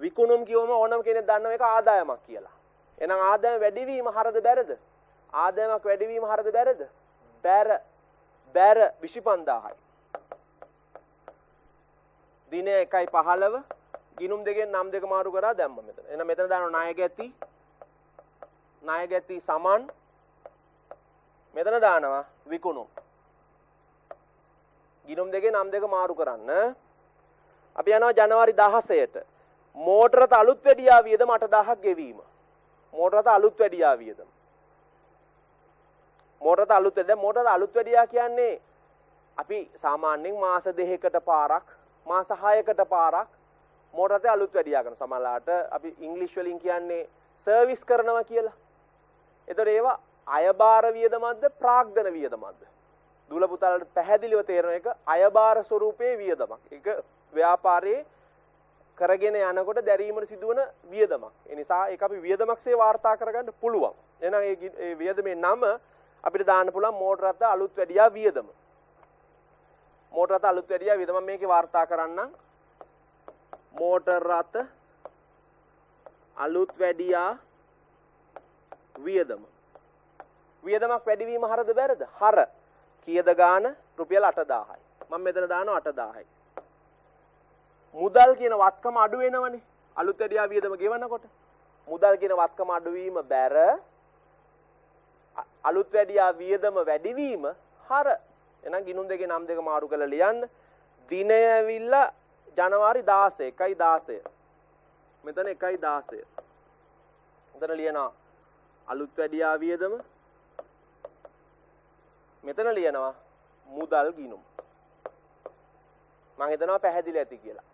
විකුණුම් කියවම ඕනම කෙනෙක් දන්නවා ඒක ආදායමක් කියලා. එහෙනම් ආදායම වැඩිවීම හරද බැරද? ආදායමක් වැඩිවීම හරද බැරද? බැර. බැර 25000යි. දින 1.15 ගිනුම් දෙකෙන් නම් දෙක මාරු කරා දැම්ම මෙතන. එහෙනම් මෙතන දානවා ණය ගැති. ණය ගැති සමන් මෙතන දානවා විකුණුම්. ගිනුම් දෙකේ නම් දෙක මාරු කරන්න. අපි යනවා ජනවාරි 16ට. මෝටරත අලුත් වැඩියා වියදම 8000ක් ගෙවීම. මෝටරත අලුත් වැඩියා වියදම. මෝටරට අලුත් වැඩි. දැන් මෝටරට අලුත් වැඩියා කියන්නේ අපි සාමාන්‍යයෙන් මාස දෙකකට පාරක්, මාස 6කට පාරක් මෝටර් රථය අලුත් වැඩියා කරන සමහරලාට අපි ඉංග්‍රීසි වලින් කියන්නේ සර්විස් කරනවා කියලා. එතකොට ඒවා අයබාර වියදමක්ද ප්‍රාග්ධන වියදමක්ද? දුල පුතාලට පැහැදිලිව තේරෙන එක අයබාර ස්වරූපයේ වියදමක්. ඒක ව්‍යාපාරයේ කරගෙන යනකොට දැරීමට සිදුවන වියදමක්. ඒ නිසා ඒක අපි වියදමක්සේ වාර්තා කරගන්න පුළුවන්. එහෙනම් ඒ වියදමේ නම අපිට දාන්න පුළුවන් මෝටර රථ අලුත් වැඩියා වියදම. මෝටර රථ අලුත් වැඩියා වියදම මේකේ වාර්තා කරන්නම්. මෝටර් රථ අලුත් වැඩියා වියදම. වියදමක් වැඩිවීම හරද බැරද? හර. කීයද ගාන? රුපියල් 8000යි. මම මෙතන දානවා 8000යි. මුදල් කියන වත්කම අඩු වෙනවනේ. අලුත් වැඩියා වියදම ගෙවනකොට. මුදල් කියන වත්කම අඩුවීම බැර අලුත් වැඩියා වියදම වැඩිවීම හර. එහෙනම් ගිනුම් දෙකේ නම් දෙක මාරු කරලා ලියන්න. දිනය ඇවිල්ලා ජනවාරි 16 1යි 16. මෙතන 1යි 16. මෙතන ලියනවා අලුත් වැඩියා වියදම මෙතන ලියනවා මුදල් ගිනුම්. මම හිතනවා පැහැදිලි ඇති කියලා.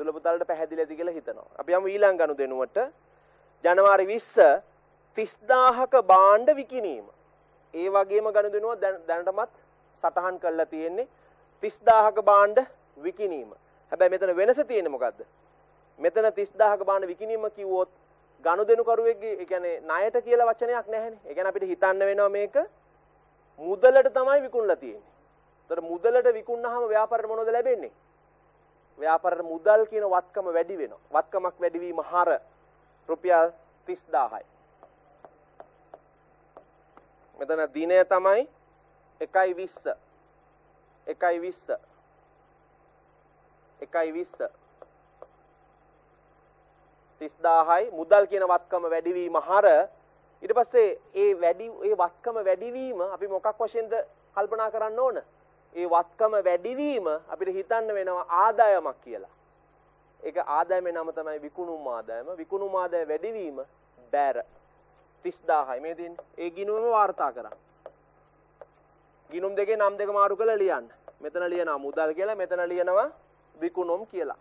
දුලපුතල්ට පැහැදිලි ඇති කියලා හිතනවා. අපි යමු ඊළඟ ගනුදෙනුවට ජනවාරි 20 30000ක භාණ්ඩ විකිණීම. ඒ වගේම ගනුදෙනුව දැනටමත් සටහන් කරලා තියෙන්නේ 30000ක භාණ්ඩ විකිණීම. හැබැයි මෙතන වෙනස තියෙන්නේ මොකද්ද? මෙතන 30000ක භාණ්ඩ විකිණීම කිව්වොත් ගනුදෙනුකරුවෙක්ගේ ඒ කියන්නේ ණයට කියලා වචනයක් නැහැනේ. ඒ කියන්නේ අපිට හිතන්න වෙනවා මේක මුදලට තමයි විකුණලා තියෙන්නේ. ඒතර මුදලට විකුණනහම ව්‍යාපාරයට මොනවද ලැබෙන්නේ? ව්‍යාපාරයට මුදල් කියන වත්කම වැඩි වෙනවා. වත්කමක් වැඩි වීම හර රුපියල් 30000යි. මෙතන දිනය තමයි 1.20 1.20 1.20 30000යි මුදල් කියන වත්කම වැඩිවීම හර ඊට පස්සේ ඒ වැඩි ඒ වත්කම වැඩිවීම අපි මොකක් වශයෙන්ද කල්පනා කරන්න ඕන? ඒ වත්කම වැඩිවීම අපිට හිතන්න වෙනවා ආදායමක් කියලා. ඒක ආදායමේ නම තමයි විකුණුම් ආදායම. විකුණුම් ආදාය වැඩිවීම බෑර 30000යි මේ තියෙන්නේ. ඒ ගිණුමම වාර්තා කරා. ගිණුම් දෙකේ නම් දෙක මාරු කරලා ලියන්න. මෙතන ලියනවා මුදල් කියලා, මෙතන ලියනවා විකුණුම් කියලා.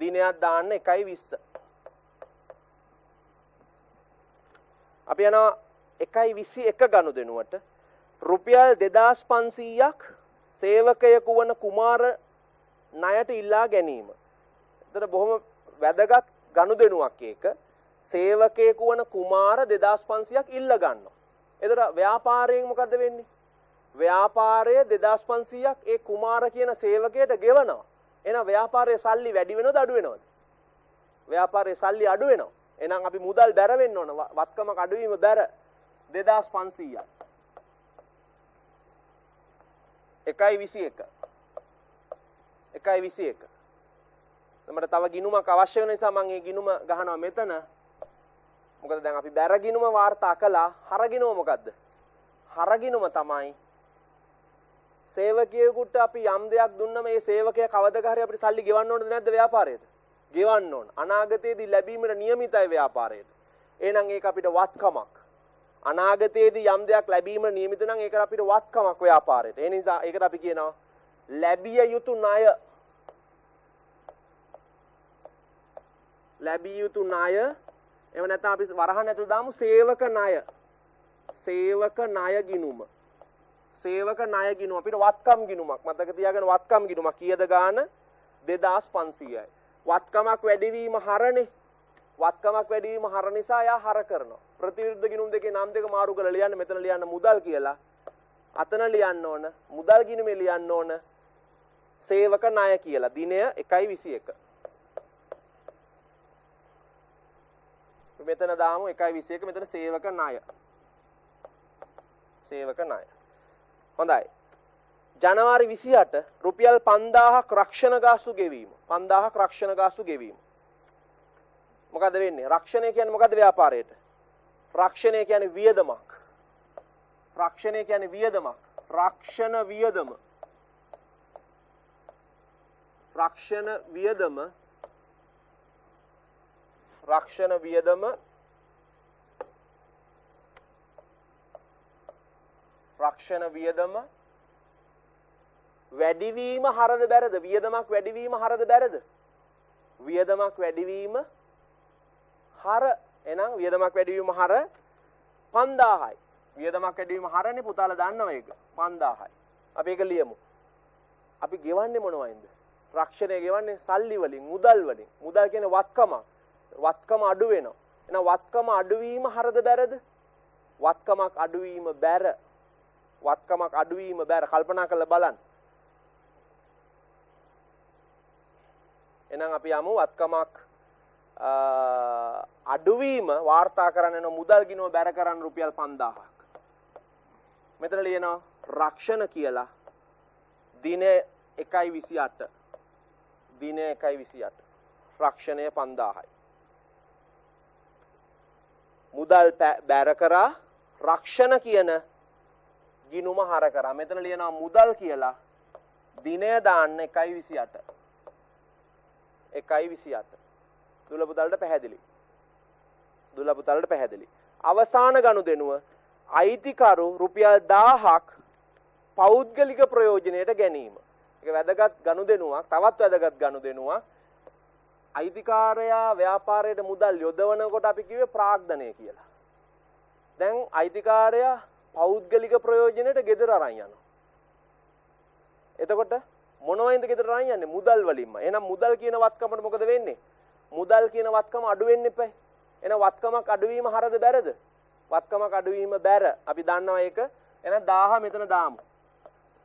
දිනයක් දාන්න 1.20. අපි යනවා 1.21 ගනුදෙනුවට රුපියල් 2500ක් සේවකයෙකු වන කුමාර ණයට ඉල්ලා ගැනීම. එතන බොහොම වැදගත් ගනුදෙනුවක් ඒක. සේවකයෙකු වන කුමාර 2500ක් ඉල්ල ගන්නවා. එතන ව්‍යාපාරයෙන් මොකද්ද වෙන්නේ? ව්‍යාපාරය 2500ක් ඒ කුමාර කියන සේවකයට ගෙවනවා. එහෙනම් ව්‍යාපාරයේ සල්ලි වැඩි වෙනවද අඩු වෙනවද? ව්‍යාපාරයේ සල්ලි අඩු වෙනවා. එහෙනම් අපි මුදල් බැර වෙන්න ඕන. වත්කමක් අඩුවීම බැර එකයි විසි එක. එකයි විසි එක. මට තව ගිනුමක් අවශ්‍ය වෙන නිසා මම ඒ ගිනුම ගහනවා මෙතන. මොකද දැන් අපි බැර ගිනුම වාර්තා කළා. හර ගිනුම මොකද්ද? හර ගිනුම තමයි සේවකයෙකුට අපි යම් දෙයක් දුන්නම ඒ සේවකයා කවදාක හරි අපිට සල්ලි ගෙවන්න ඕනද නැද්ද ව්‍යාපාරයට? ගෙවන්න ඕන. අනාගතයේදී ලැබීමට නියමිතයි ව්‍යාපාරයට. එහෙනම් ඒක අපිට වත්කමක්. අනාගතයේදී යම් දෙයක් ලැබීම නියමිත නම් ඒකට අපිට වත්කමක් ව්‍යාපාරයට. ඒ නිසා ඒකට අපි කියනවා ලැබිය යුතු ණය. ලැබිය යුතු ණය. එව නැත්නම් අපි වරහන් ඇතුළේ දාමු සේවක ණය. සේවක ණය ගිනුම. සේවක ණය ගිනුම අපිට වත්කම් ගිනුමක්. මතක තියාගන්න වත්කම් ගිනුමක් කීයද ගාන 2500යි. වත්කමක් වැඩිවීම හරනේ වත්කමක් වැඩිවීම හර නිසා යා හර කරනවා. ප්‍රතිවිරුද්ධ ගිණුම් දෙකේ නම් දෙක මාරු කරලා ලියන්න මෙතන ලියන්න මුදල් කියලා. අතන ලියන්න ඕන මුදල් ගිණුමේ ලියන්න ඕන සේවක ණය කියලා. දිනය 1.21 මෙතන දාමු 1.21 මෙතන සේවක ණය. සේවක ණය. හොඳයි. ජනවාරි 28 රුපියල් 5000ක් රක්ෂණ ගාස්තු ගෙවීම. 5000ක් රක්ෂණ ගාස්තු ගෙවීම. මොකද වෙන්නේ? රක්ෂණය කියන්නේ මොකද්ද ව්‍යාපාරයට? රක්ෂණය කියන්නේ වියදමක්. රක්ෂණය කියන්නේ වියදමක්. රක්ෂණ වියදම. රක්ෂණ වියදම රක්ෂණ වියදම රක්ෂණ වියදම වැඩිවීම හරද බැරද වියදමක් වැඩිවීම හරද බැරද වියදමක් වැඩිවීම හර එනම් වියදමක් වැඩිවීම හර පන්දාහයි වියදමක් වැඩිවීම හරනේ පුතාලා දන්නවා ඒක 5000යි. අපි ඒක ලියමු. අපි ගෙවන්නේ මොනවයින්ද? රක්ෂණය ගෙවන්නේ සල්ලි වලින්, මුදල් වලින්. මුදල් කියන්නේ වත්කම. වත්කම අඩු වෙනවා. එහෙනම් වත්කම අඩුවීම හරද බැරද? වත්කමක් අඩුවීම බැර. වත්කමක් අඩුවීම බැර කල්පනා කරලා බලන්න. එහෙනම් අපි යමු වත්කමක් අඩුවීම වාර්තා කරන්න මුදල් ගිනුව බැර කරන්න රුපියල් 5000ක්. මෙතන ලියනවා රක්ෂණ කියලා. දින 1.28 දින 1.28 රක්ෂණය 5000යි මුදල් බැර කරා රක්ෂණ කියන ගිනුම හර කරා. මෙතන ලියනවා මුදල් කියලා දිනය දාන්න 1.28 1.28 දුල පුතල්ට පැහැදිලි දුල පුතල්ට පැහැදිලි අවසාන ගනුදෙනුව අයිතිකරු රුපියල් 1000ක් පෞද්ගලික ප්‍රයෝජනයට ගැනීම. ඒක වැදගත් ගනුදෙනුවක්, තවත් වැදගත් ගනුදෙනුවක්. අයිතිකාරයා ව්‍යාපාරයට මුදල් යොදවනකොට අපි කිව්වේ ප්‍රාග්ධනය කියලා. දැන් අයිතිකාරයා පෞද්ගලික ප්‍රයෝජනයට ගෙදර අරන් යනවා. එතකොට මොනවයින්ද ගෙදර අරන් යන්නේ? මුදල් වලින්ම. එහෙනම් මුදල් කියන වත්කමට මොකද වෙන්නේ? මුදල් කියන වත්කම අඩු වෙන්න එපා. එහෙනම් වත්කමක් අඩුවීම හරද බැරද? වත්කමක් අඩුවීම බැර අපි දන්නවා ඒක එහෙනම් 1000 මෙතන දාමු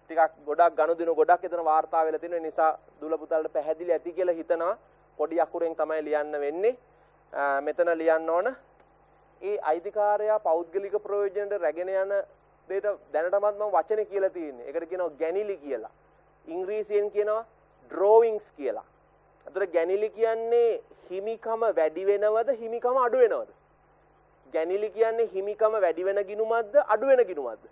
ටිකක් ගොඩක් ගනුදෙනු ගොඩක් එතන වාර්තා වෙලා තියෙන නිසා දුල පුතල්ට පැහැදිලි ඇති කියලා හිතනවා පොඩි අකුරෙන් තමයි ලියන්න වෙන්නේ මෙතන ලියන්න ඕන ඒ අයිතිකාරයා පෞද්ගලික ප්‍රයෝජනට රැගෙන යන දෙයට දැනටමත් මම වචනේ කියලා තියෙන්නේ. ඒකට කියනවා ගැනිලි කියලා. ඉංග්‍රීසියෙන් කියනවා drawings කියලා. අතට ගැනිලි කියන්නේ හිමිකම වැඩි වෙනවද හිමිකම අඩු වෙනවද? ගැනිලි කියන්නේ හිමිකම වැඩි වෙන ගිනුමක්ද අඩු වෙන ගිනුමක්ද?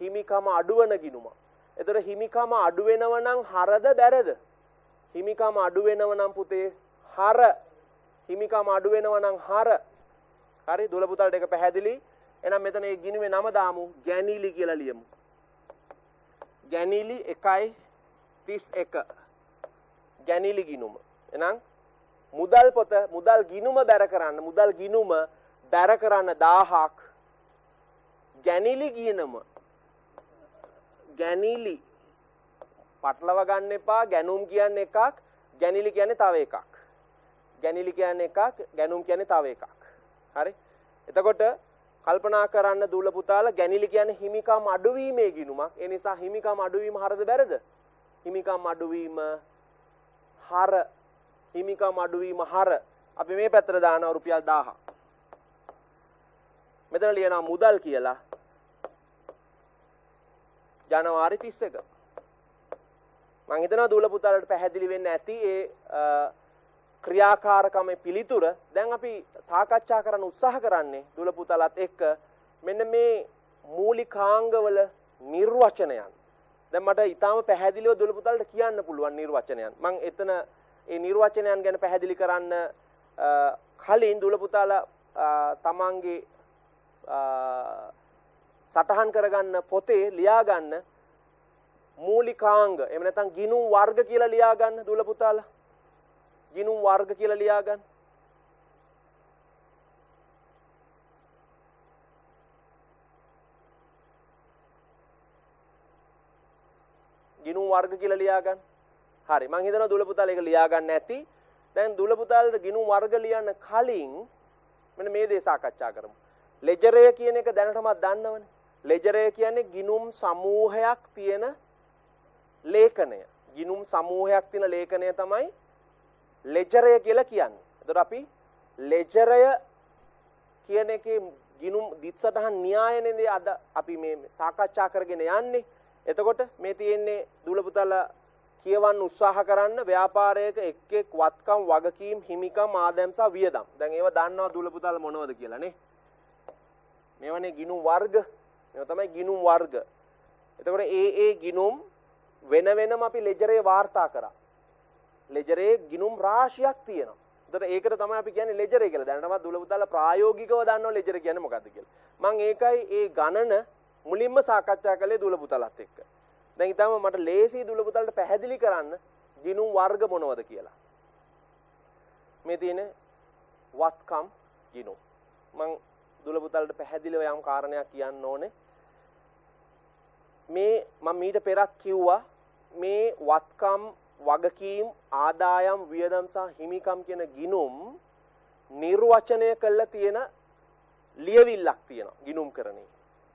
හිමිකම අඩු වෙන ගිනුමක්. එතකොට හිමිකම අඩු වෙනව නම් හරද බැරද? හිමිකම අඩු වෙනව නම් පුතේ හර. හිමිකම අඩු වෙනව නම් හර. හරි දුල පුතාලට ඒක පැහැදිලි. එහෙනම් මෙතන මේ ගිනුමේ නම දාමු ගැනිලි කියලා ලියමු. ගැනිලි 1.31 ගැනිලි ගිනුම. එහෙනම් මුදල් පොත මුදල් ගිනුම බැර කරන්න මුදල් ගිනුම බැර කරන්න දාහක් ගැනිලි කියනම ගැනිලි. පටලව ගන්න එපා ගැනුම් කියන්න එකක් ගැනිලි කියන්නේ තව එකක්. ගැනිලි කියන්නේ එකක් ගැනුම් කියන්නේ තව එකක්. හරි? එතකොට කල්පනා කරන්න දූල පුතාලා ගැනිලි කියන්නේ හිමිකම් අඩුවීමේ ගිනුමක් ඒ නිසා හිමිකම් අඩුවීම හරද බැරද? හිමිකම් අඩුවීම හර හිමිකම් අඩුවීම හර අපි මේ පැත්තට දානවා රුපියල් 1000 මෙතන ලියනවා මුදල් කියලා. ජනවාරි 31 මම හිතනවා දූල පුතාලට පැහැදිලි වෙන්න ඇති ඒ ක්‍රියාකාරකමේ පිළිතුර. දැන් අපි සාකච්ඡා කරන්න උත්සාහ කරන්නේ දූල පුතාලත් එක්ක මෙන්න මේ මූලිකාංගවල නිර්වචනයන්. දැන් මට ඊටාම පැහැදිලිව දූල පුතාලට කියන්න පුළුවන් නිර්වචනයන්. මම එතන ඒ නිර්වචනයන් ගැන පැහැදිලි කරන්න කලින් දූල පුතාලා තමන්ගේ සටහන් කරගන්න පොතේ ලියාගන්න මූලිකාංග එහෙම නැත්නම් ගිනුම් වර්ග කියලා ලියාගන්න දුල පුතාලා ගිනුම් වර්ග කියලා ලියාගන්න. ගිනුම් වර්ග කියලා ලියාගන්න හරි මං හිතනවා දුල පුතාලා ඒක ලියාගන්න ඇති දැන් දුල පුතාලට ගිනුම් වර්ග ලියන්න කලින් මෙන්න මේ දේ සාකච්ඡා කරමු ලෙජරය කියන එක දැනටමත් දන්නවනේ. ලෙජරය කියන්නේ ගිනුම් සමූහයක් තියෙන ලේඛනය. ගිනුම් සමූහයක් තියෙන ලේඛනය තමයි ලෙජරය කියලා කියන්නේ. එතකොට අපි ලෙජරය කියන එකේ ගිනුම් දිත්සටහන් න්‍යායනේ අද අපි මේ සාකච්ඡා කරගෙන යන්නේ. එතකොට මේ තියෙන්නේ දූල පුතාලා කියවන්න උත්සාහ කරන්න ව්‍යාපාරයක එක් එක් වත්කම් වගකීම් හිමිකම් ආදායම් සහ වියදම්. දැන් ඒව දන්නවා දූල පුතාලා මොනවද කියලා නේ. මේවනේ ගිනුම් වර්ග මේවා තමයි ගිනුම් වර්ග. එතකොට ඒ ඒ ගිනුම් වෙන වෙනම අපි ලෙජරේ වාර්තා කරා. ලෙජරේ ගිනුම් රාශියක් තියෙනවා. එතකොට ඒකට තමයි අපි කියන්නේ ලෙජරේ කියලා. දැනටමත් දුලපුතාලා ප්‍රායෝගිකව දන්නව ලෙජර කියන්නේ මොකක්ද කියලා. මම ඒකයි ඒ ගණන මුලින්ම සාකච්ඡා කළේ දුලපුතාලත් එක්ක. දැන් ඊටම මට ලේසි දුල පුතාලට පැහැදිලි කරන්න ගිනුම් වර්ග මොනවද කියලා. මේ තියෙන වත්කම් ගිනුම්. මං දුල පුතාලට පැහැදිලිව යම් කාරණයක් කියන්න ඕනේ. මේ මම මීට පෙරත් කිව්වා මේ වත්කම් වගකීම් ආදායම් වියදම් සහ හිමිකම් කියන ගිනුම් නිර්වචනය කළා තියෙන ලියවිල්ලක් තියෙනවා ගිනුම් කරණේ.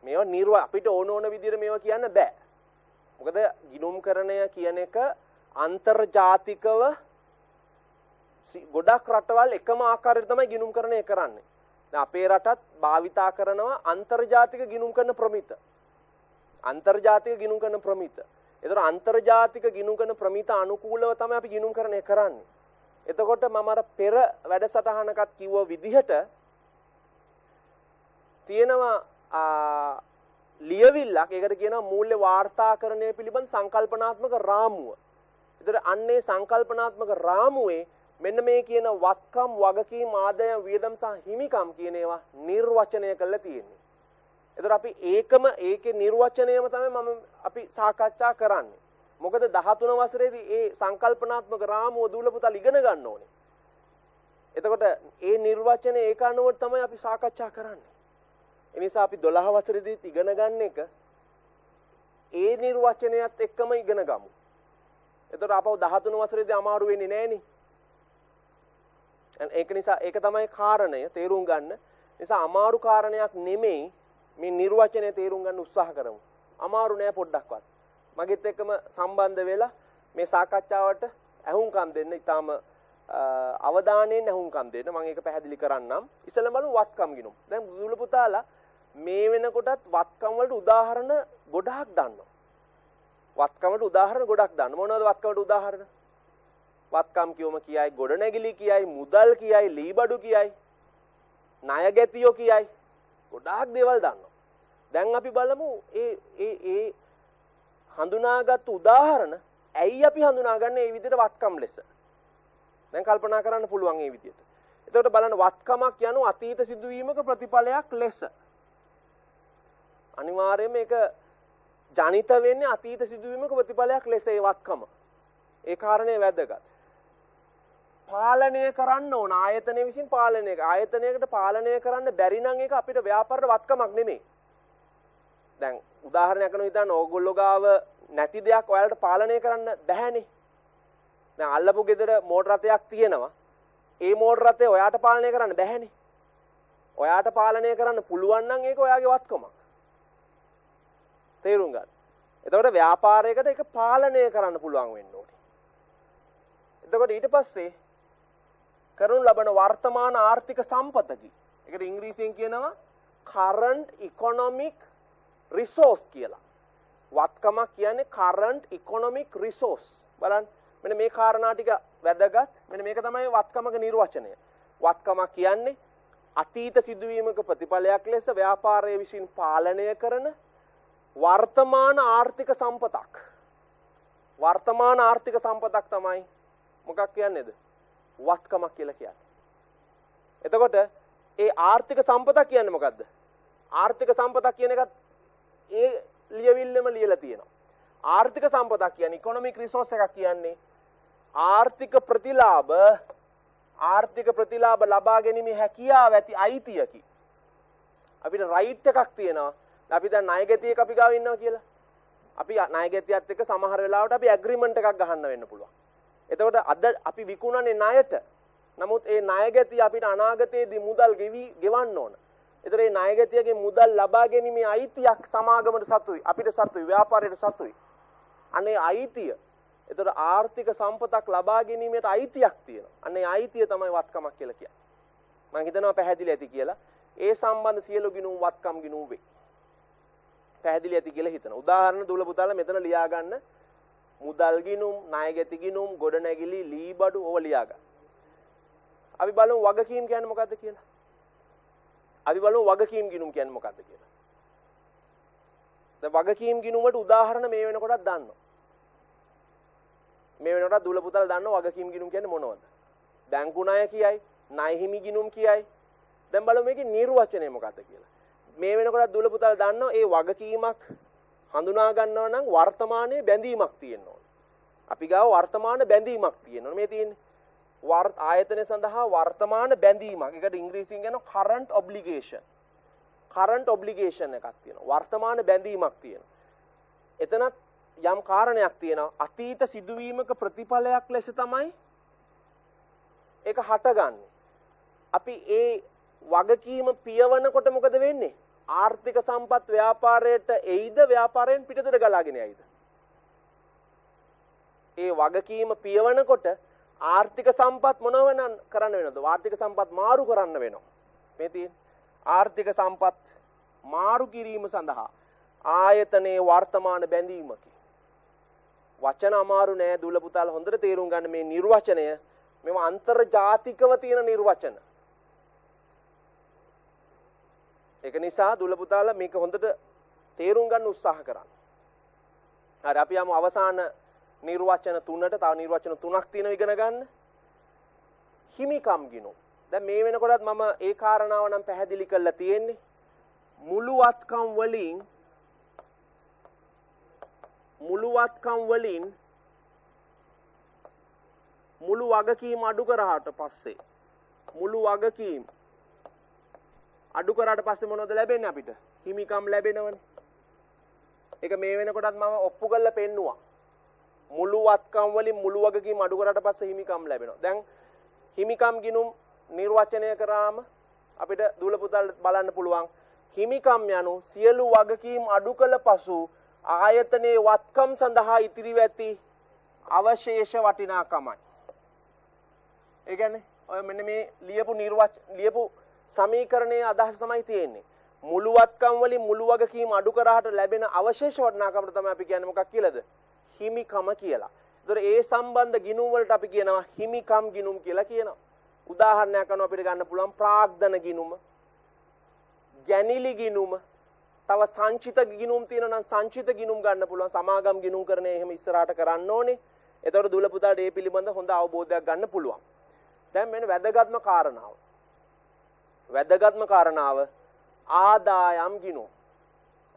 මේවා නිර්ව අපිට ඕන ඕන විදිහට මේවා කියන්න බෑ. මොකද ගිනුම් කරණය කියන එක අන්තර්ජාතිකව ගොඩක් රටවල් එකම ආකාරයට තමයි ගිනුම් කරණය කරන්නේ. අපේ රටත් භාවිතා කරනවා අන්තර්ජාතික ගිනුම් කරන ප්‍රමිත. අන්තර්ජාතික ගිනුම් කරන ප්‍රමිත. ඒතර අන්තර්ජාතික ගිනුම් කරන ප්‍රමිත අනුකූලව තමයි අපි ගිනුම් කරණය කරන්නේ. එතකොට මම අර පෙර වැඩසටහනකත් කිව්ව විදිහට තියෙනවා ලියවිල්ලක් ඒකට කියනවා මූල්‍ය වාර්තාකරණය පිළිබඳ සංකල්පනාත්මක රාමුව. ඒතර අන්නේ සංකල්පනාත්මක රාමුවේ මෙන්න මේ කියන වත්කම් වගකීම් ආදායම් වියදම් සහ හිමිකම් කියන ඒවා නිර්වචනය කරලා තියෙන්නේ. එතකොට අපි ඒකම ඒකේ නිර්වචනයම තමයි මම අපි සාකච්ඡා කරන්නේ. මොකද 13 වසරේදී ඒ සංකල්පනාත්මක රාමුව දූලපුතල් ඉගෙන ගන්න ඕනේ. එතකොට ඒ නිර්වචනය ඒක අනුව තමයි අපි සාකච්ඡා කරන්නේ. ඒ නිසා අපි 12 වසරේදී ඉගෙන ගන්න එක ඒ නිර්වචනයත් එක්කම ඉගෙන ගමු. එතකොට අපව 13 වසරේදී අමාරු වෙන්නේ නැහෙනි. ඒක නිසා ඒක තමයි කාරණය තේරුම් ගන්න. නිසා අමාරු කාරණයක් නෙමෙයි මේ නිර්වචනය තේරුම් ගන්න උත්සාහ කරමු. අමාරු නෑ පොඩ්ඩක්වත්. මගෙත් එක්කම සම්බන්ධ වෙලා මේ සාකච්ඡාවට ඇහුම්කම් දෙන්න. ඊටාම අවධානයෙන් ඇහුම්කම් දෙන්න. මම ඒක පැහැදිලි කරන්නම්. ඉස්සෙල්ලා බලමු වත්කම් ගිනුම්. දැන් බුදුල පුතාලා මේ වෙනකොටත් වත්කම් වලට උදාහරණ ගොඩාක් දන්නවා. වත්කමට උදාහරණ ගොඩක් දන්න. මොනවද වත්කමට උදාහරණ? වත්කම් කියවම කියයි, ගොඩනැගිලි කියයි, මුදල් කියයි, ලීබඩු කියයි, ණය ගැතියෝ කියයි. ගොඩාක් දේවල් දන්නවා. දැන් අපි බලමු ඒ ඒ ඒ හඳුනාගත් උදාහරණ ඇයි අපි හඳුනාගන්නේ මේ විදිහට වත්කම් ලෙස? දැන් කල්පනා කරන්න පුළුවන් මේ විදිහට. එතකොට බලන්න වත්කමක් යනු අතීත සිදුවීමක ප්‍රතිඵලයක් ලෙස. අනිවාර්යයෙන් මේක ජනිත වෙන්නේ අතීත සිදුවීමක ප්‍රතිඵලයක් ලෙස ඒ වත්කම. ඒ කාරණේ වැදගත්. පාලනය කරන්න ඕන ආයතනය විසින් පාලනය ආයතනයකට පාලනය කරන්න බැරි නම් ඒක අපිට ව්‍යාපාරට වත්කමක් නෙමෙයි. දැන් උදාහරණයක් කරනවා හිතන්න ඕගොල්ලෝ ගාව නැති දෙයක් ඔයාලට පාලනය කරන්න බැහැනේ. දැන් අල්ලපු ගෙදර මෝටර රථයක් තියෙනවා. ඒ මෝටර රථය ඔයාට පාලනය කරන්න බැහැනේ. ඔයාට පාලනය කරන්න පුළුවන් නම් ඒක ඔයාගේ වත්කමක්. තේරුම් ගන්න. එතකොට ව්‍යාපාරයකට ඒක පාලනය කරන්න පුළුවන් වෙන්න ඕනේ. එතකොට ඊට පස්සේ කරනු ලබන වර්තමාන ආර්ථික සම්පතකි. එකට ඉංග්‍රීසියෙන් කියනවා current economic resource කියලා. වත්කමක් කියන්නේ current economic resource. බලන්න මෙන්න මේ කාරණා ටික වැදගත්. මෙන්න මේක තමයි වත්කමක නිර්වචනය. වත්කමක් කියන්නේ අතීත සිදුවීමක ප්‍රතිඵලයක් ලෙස ව්‍යාපාරය විසින් පාලනය කරන වර්තමාන ආර්ථික සම්පතක්. වර්තමාන ආර්ථික සම්පතක් තමයි මොකක් කියන්නේද? වත්කමක් කියලා කියන්නේ. එතකොට ඒ ආර්ථික සම්පතක් කියන්නේ මොකද්ද? ආර්ථික සම්පතක් කියන එකත් ඒ ලියවිල්ලම ලියලා තියෙනවා. ආර්ථික සම්පතක් කියන්නේ ඉකොනොමික් රිසෝස් එකක් කියන්නේ ආර්ථික ප්‍රතිලාභ ආර්ථික ප්‍රතිලාභ ලබා ගැනීමේ හැකියාව ඇති අයිතියකි. අපිට රයිට් එකක් තියෙනවා. අපි දැන් ණයගැතියෙක් අපි ගාව ඉන්නවා කියලා. අපි ණයගැතියත් එක්ක සමහර වෙලාවට අපි ඇග්‍රීමන්ට් එකක් ගහන්න වෙන්න පුළුවන්. එතකොට අද අපි විකුණන්නේ ණයට. නමුත් ඒ ණයගැතිය අපිට අනාගතයේදී මුදල් ගෙවි ගෙවන්න ඕන. ඒතර මේ ණයගැතියගේ මුදල් ලබා ගැනීමේ අයිතියක් සමාගමට සතුයි. අපිට සතුයි, ව්‍යාපාරයට සතුයි. අනේ අයිතිය. ඒතර ආර්ථික සම්පතක් ලබා ගැනීමට අයිතියක් තියෙනවා. අනේ අයිතිය තමයි වත්කමක් කියලා කියන්නේ. මම හිතනවා පැහැදිලි ඇති කියලා. ඒ සම්බන්ධ සියලු ගිණුම් වත්කම් ගිණුම් වේ. පැහැදිලි ඇති කියලා හිතනවා. උදාහරණ දුල පුතාලා මෙතන ලියා ගන්න මුදල් ගිනුම්, ණයගැති ගිනුම්, ගොඩනැගිලි, ලීබඩු ඕව ලියා ගන්න. අපි බලමු වගකීම් කියන්නේ මොකද්ද කියලා. අපි බලමු වගකීම් ගිනුම් කියන්නේ මොකද්ද කියලා. දැන් වගකීම් ගිනුම් වලට උදාහරණ මේ වෙනකොටත් දන්නවා. මේ වෙනකොට දුල පුතල දන්නවා වගකීම් ගිනුම් කියන්නේ මොනවද? බැංකු ණය කියයි, ණය හිමි ගිනුම් කියයි. දැන් බලමු මේකේ නිර්වචනය මොකද්ද කියලා. මේ වෙනකොට දුල පුතල දන්නවා ඒ වගකීමක් හඳුනා ගන්නවා නම් වර්තමානයේ බැඳීමක් තියෙන්න ඕන. අපි ගාව වර්තමාන බැඳීමක් තියෙන්න ඕන. මේ තියෙන්නේ ආයතනය සඳහා වර්තමාන බැඳීමක්. ඒකට ඉංග්‍රීසියෙන් කියනවා current obligation. current obligation එකක් තියෙනවා. වර්තමාන බැඳීමක් තියෙනවා. එතනත් යම් කාරණයක් තියෙනවා. අතීත සිදුවීමක ප්‍රතිඵලයක් ලෙස තමයි ඒක හටගන්නේ. අපි ඒ වගකීම පියවනකොට මොකද වෙන්නේ? ආර්ථික සම්පත් ව්‍යාපාරයට එයිද ව්‍යාපාරයෙන් පිටතට ගලාගෙන යයිද? ඒ වගකීම පියවනකොට ආර්ථික සම්පත් මොනව වෙනන් කරන්න වෙනවද? ආර්ථික සම්පත් මාරු කරන්න වෙනවා. මේ තියෙන්නේ. ආර්ථික සම්පත් මාරු කිරීම සඳහා ආයතනයේ වර්තමාන බැඳීමකි. වචන අමාරු නෑ දුල පුතාල හොඳට තේරුම් ගන්න මේ නිර්වචනය මෙම අන්තර්ජාතිකව තියෙන නිර්වචන. ඒක නිසා දුල පුතාලා මේක හොඳට තේරුම් ගන්න උත්සාහ කරන්න. හරි අපි යමු අවසාන නිර්වචන තුනට තව නිර්වචන තුනක් තියෙනවා ඉගෙන ගන්න. හිමිකම් ගිනු. දැන් මේ වෙනකොටත් මම ඒ කාරණාව නම් පැහැදිලි කරලා තියෙන්නේ. මුළුවත්කම් වලින් මුළුවත්කම් වලින් මුළු වගකීම අඩු කරාට පස්සේ මුළු වගකීම් අඩු කරාට පස්සේ මොනවද ලැබෙන්නේ අපිට? හිමිකම් ලැබෙනවනේ. ඒක මේ වෙනකොටත් මම ඔප්පු කරලා පෙන්නුවා. මුළු වත්කම් වලින් මුළු වගකීම් අඩු කරාට පස්සේ හිමිකම් ලැබෙනවා. දැන් හිමිකම් ගිනුම් නිර්වචනය කරාම අපිට දූල පුතල් බලන්න පුළුවන්. හිමිකම් යනු සියලු වගකීම් අඩු කළ පසු ආයතනයේ වත්කම් සඳහා ඉතිරිව ඇති අවශේෂ වටිනාකමයි. ඒ කියන්නේ ඔය මෙන්න මේ ලියපු නිර්වච ලියපු සමීකරණයේ අදහස තමයි තියෙන්නේ. මුළුවත්කම් වලින් මුළු වගකීම අඩු කරාට ලැබෙන අවශේෂ වටිනාකමට තමයි අපි කියන්නේ මොකක් කියලාද? හිමිකම කියලා. ඒතර ඒ සම්බන්ධ ගිණුම් වලට අපි කියනවා හිමිකම් ගිණුම් කියලා කියනවා. උදාහරණයක් අනුව අපිට ගන්න පුළුවන් ප්‍රාග්ධන ගිණුම, ගැනිලි ගිණුම, තව සංචිත ගිණුම් තියෙනවා නම් සංචිත ගිණුම් ගන්න පුළුවන්. සමාගම් ගිණුම් කරන එහෙම ඉස්සරහට කරන්න ඕනේ. එතකොට දුල පුතාට ඒ පිළිබඳ හොඳ අවබෝධයක් ගන්න පුළුවන්. දැන් මෙන්න වැදගත්ම කාරණාව. වැදගත්ම කාරණාව ආදායම් ගිණුම්.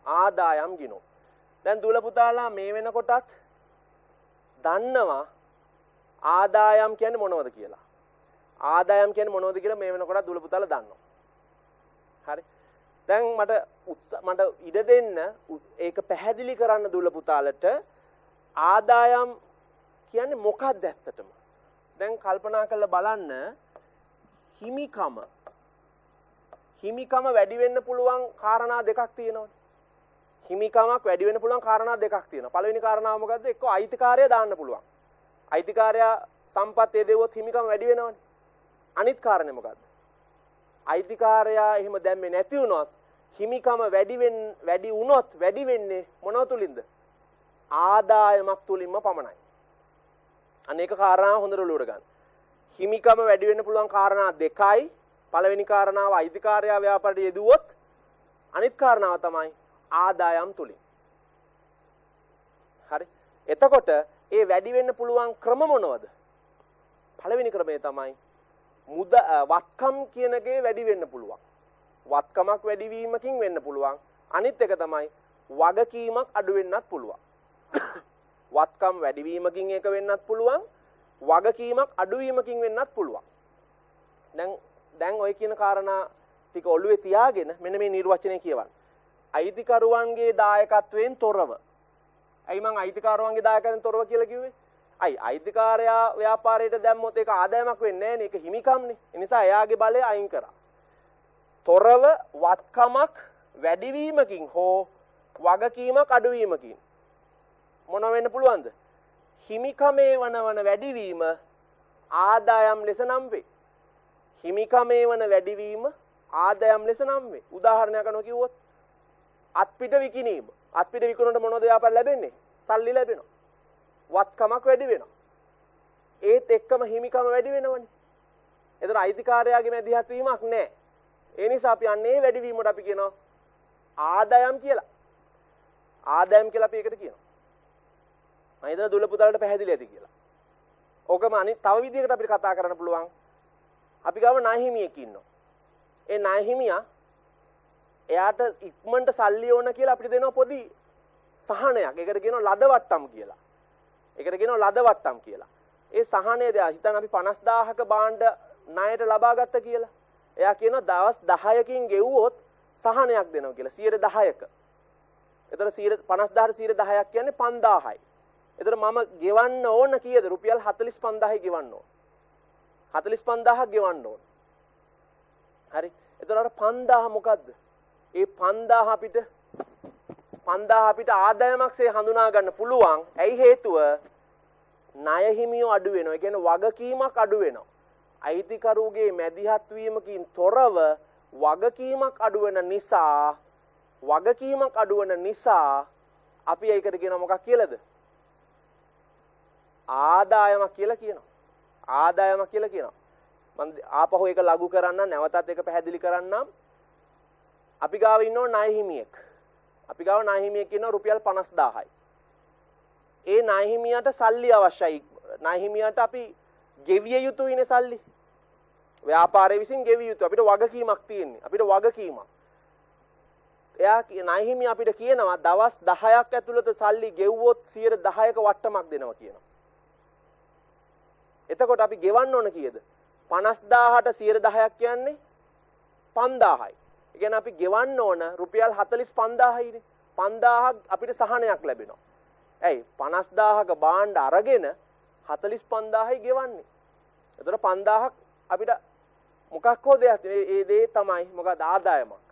ආදායම් ගිණුම්. දැන් දුල පුතාලා මේ වෙනකොටත් දන්නවා ආදායම් කියන්නේ මොනවද කියලා. ආදායම් කියන්නේ මොනවද කියලා මේ වෙනකොට දුල පුතාලා දන්නවා. හරි. දැන් මට මට ඉඩ දෙන්න ඒක පැහැදිලි කරන්න දුල පුතාලට ආදායම් කියන්නේ මොකක්ද ඇත්තටම? දැන් කල්පනා කරලා බලන්න හිමිකම හිමිකම වැඩි වෙන්න පුළුවන් කාරණා දෙකක් තියෙනවනේ. හිමිකමක් වැඩි වෙන්න පුළුවන් කාරණා දෙකක් තියෙනවා. පළවෙනි කාරණාව මොකද්ද? එක්ක අයිතිකාරය දාන්න පුළුවන්. අයිතිකාරයා සම්පත් දෙවොත් හිමිකම වැඩි වෙනවනේ. අනිත් කාරණේ මොකද්ද? අයිතිකාරයා එහෙම දැම්මේ නැති වුණොත් හිමිකම වැඩි වෙන්න වැඩි වුණොත් වැඩි වෙන්නේ මොනව තුලින්ද? ආදායමක් තුලින්ම පමණයි. අනේක කාරණා හොඳට ඔලුවට ගන්න. හිමිකම වැඩි වෙන්න පුළුවන් කාරණා දෙකයි. පළවෙනි කාරණාව අයිතිකාරයා ව්‍යාපාරයට යෙදුවොත් අනිත් කාරණාව තමයි ආදායම් තුලින්. හරි. එතකොට ඒ වැඩි වෙන්න පුළුවන් ක්‍රම මොනවද? පළවෙනි ක්‍රමය තමයි මුද වත්කම් කියනගේ වැඩි වෙන්න පුළුවන්. වත්කමක් වැඩිවීමකින් වෙන්න පුළුවන්. අනිත් එක තමයි වගකීමක් අඩු වෙන්නත් පුළුවන්. වත්කම් වැඩිවීමකින් එක වෙන්නත් පුළුවන්. වගකීමක් අඩුවීමකින් වෙන්නත් පුළුවන්. දැන් දැන් ඔය කියන කාරණා ටික ඔළුවේ තියාගෙන මෙන්න මේ නිර්වචනය කියවන්න. අයිතිකරුවන්ගේ දායකත්වයෙන් තොරව. ඇයි මං අයිතිකරුවන්ගේ දායකත්වයෙන් තොරව කියලා කිව්වේ? අයි අයිතිකාරයා ව්‍යාපාරයට දැම්මොත් ඒක ආදායමක් වෙන්නේ නැහැ නේ. ඒක හිමිකම්නේ. ඒ නිසා එයාගේ බලය අයින් කරා. තොරව වත්කමක් වැඩිවීමකින් හෝ වගකීමක් අඩුවීමකින් මොන වෙන්න පුළුවන්ද? හිමිකමේ වනවන වැඩිවීම ආදායම් ලෙස නම් වේ. හිමිකමේ වන වැඩිවීම ආදායම් ලෙස නම් වේ. උදාහරණයක් අනුව කිව්වොත් අත්පිට විකිණීම. අත්පිට විකුණනට මොනවද ව්‍යාපාර ලැබෙන්නේ? සල්ලි ලැබෙනවා. වත්කමක් වැඩි වෙනවා. ඒත් එක්කම හිමිකම වැඩි වෙනවනේ. එතන අයිතිකාරයාගේ මැදිහත් වීමක් නැහැ. ඒ නිසා අපි අන්නේ වැඩි වීමට අපි කියනවා ආදායම් කියලා. ආදායම් කියලා අපි ඒකට කියනවා. මම හිතන දුල පුතාලට පැහැදිලි ඇති කියලා. ඕකම අනිත් තව විදිහකට අපිට කතා කරන්න පුළුවන්. අපි ගාව නාහිමියෙක් ඉන්නවා. ඒ නාහිමියා එයාට ඉක්මනට සල්ලි ඕන කියලා අපිට දෙනවා පොඩි සහනයක්. ඒකට කියනවා ලද වට්ටම් කියලා. ඒකට කියනවා ලද වට්ටම් කියලා. ඒ සහනය දෙයා හිතන්න අපි 50000ක භාණ්ඩ ණයට ලබා ගත්ත කියලා. එයා කියනවා දවස් 10කින් ගෙවුවොත් සහනයක් දෙනවා කියලා 10%ක. එතන 50000ට 10ක් කියන්නේ 5000යි. එතන මම ගෙවන්න ඕන කීයද? රුපියල් 45000යි ගෙවන්න ඕන. 45000ක් ගෙවන්න ඕන. හරි. එතන අර 5000 මොකද්ද? ඒ 5000 අපිට 5000 අපිට ආදායමක්සේ හඳුනා ගන්න පුළුවන්. ඇයි හේතුව? ණය හිමියෝ අඩු වෙනවා. ඒ කියන්නේ වගකීමක් අඩු වෙනවා. අයිතිකරුගේ මැදිහත් වීමකින් තොරව වගකීමක් අඩු වෙන නිසා වගකීමක් අඩු වෙන නිසා අපි ඒකට කියන මොකක් කියලාද? ආදායමක් කියලා කියනවා. ආදායමක් කියලා කියනවා. මම ආපහු ඒක ලඝු කරන්න නැවතත් ඒක පැහැදිලි කරන්නම්. අපි ගාව ඉන්නෝ ණය හිමියෙක්. අපි ගාව ණය හිමියෙක් ඉන්නවා රුපියල් 50000යි. ඒ ණය හිමියට සල්ලි අවශ්‍යයි. ණය හිමියට අපි ගෙවිය යුතුයිනේ සල්ලි. ව්‍යාපාරය විසින් ගෙවිය යුතු අපිට වගකීමක් තියෙන්නේ. අපිට වගකීමක්. එයා ණය හිමි අපිට කියනවා දවස් 10ක් ඇතුළත සල්ලි ගෙව්වොත් 10%ක වට්ටමක් දෙනවා කියනවා. එතකොට අපි ගෙවන්න ඕන කීයද? 50000ට 10ක් කියන්නේ 5000යි. ඒ කියන්නේ අපි ගෙවන්න ඕන රුපියල් 45000යිනේ. 5000ක් අපිට සහනයක් ලැබෙනවා. ඇයි 50000ක බාණ්ඩ අරගෙන 45000යි ගෙවන්නේ. එතකොට 5000ක් අපිට මොකක් හෝ දෙයක් ඒ දේ තමයි මොකද ආදායමක්.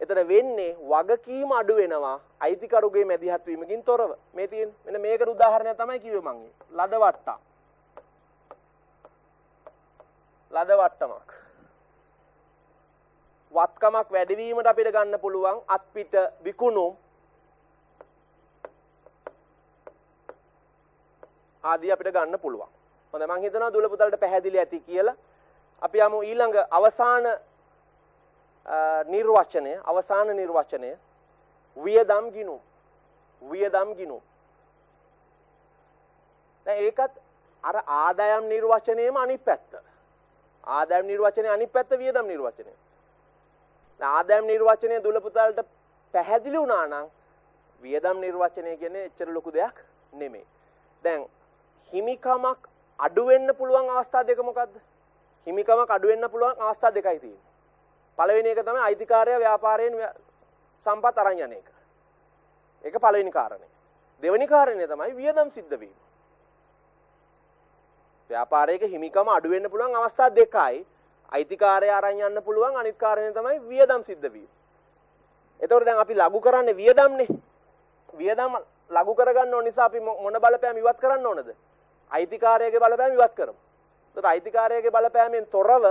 එතන වෙන්නේ වගකීම අඩු වෙනවා අයිතිකරුගේ මැදිහත් වීමකින් තොරව. මේ තියෙන මෙන්න මේකට උදාහරණයක් තමයි කිව්වේ මං ලද වට්ටා. ලද වට්ටමක්. වත්කමක් වැඩිවීමට අපිට ගන්න පුළුවන් අත්පිට විකුණුම් ආදී අපිට ගන්න පුළුවන්. හොඳයි මං හිතනවා දුල පුතල්ට පැහැදිලි ඇති කියලා. අපි යමු ඊළඟ අවසාන නිර්වචනය අවසාන නිර්වචනය වියදම් ගිනුම් වියදම් ගිනුම් දැන් ඒකත් අර ආදායම් නිර්වචනයේම අනිත් පැත්ත ආදායම් නිර්වචනයේ අනිත් පැත්ත වියදම් නිර්වචනය ආදායම් නිර්වචනය දුල පුතාලට පැහැදිලි වුණා නම් වියදම් නිර්වචනය කියන්නේ එච්චර ලොකු දෙයක් නෙමෙයි දැන් හිමිකමක් අඩු වෙන්න පුළුවන් අවස්ථා දෙක මොකද්ද හිමිකමක් අඩු වෙන්න පුළුවන් අවස්ථා දෙකයි තියෙන්නේ. පළවෙනි එක තමයි අයිතිකාරය ව්‍යාපාරයෙන් සම්පත් අරන් යන එක. ඒක පළවෙනි කාරණය. දෙවෙනි කාරණය තමයි වියදම් සිද්ධ වීම. ව්‍යාපාරයක හිමිකම අඩු වෙන්න පුළුවන් අවස්ථා දෙකයි. අයිතිකාරය අරන් යන්න පුළුවන් අනිත් කාරණය තමයි වියදම් සිද්ධ වීම. එතකොට දැන් අපි ලඝු කරන්නේ වියදම්නේ. වියදම් ලඝු කරගන්න ඕන නිසා අපි මොන බලපෑම් ඉවත් කරන්න ඕනද? අයිතිකාරයගේ බලපෑම් ඉවත් කරමු. එතකොට අයිතිකාරයගේ බලපෑමෙන් තොරව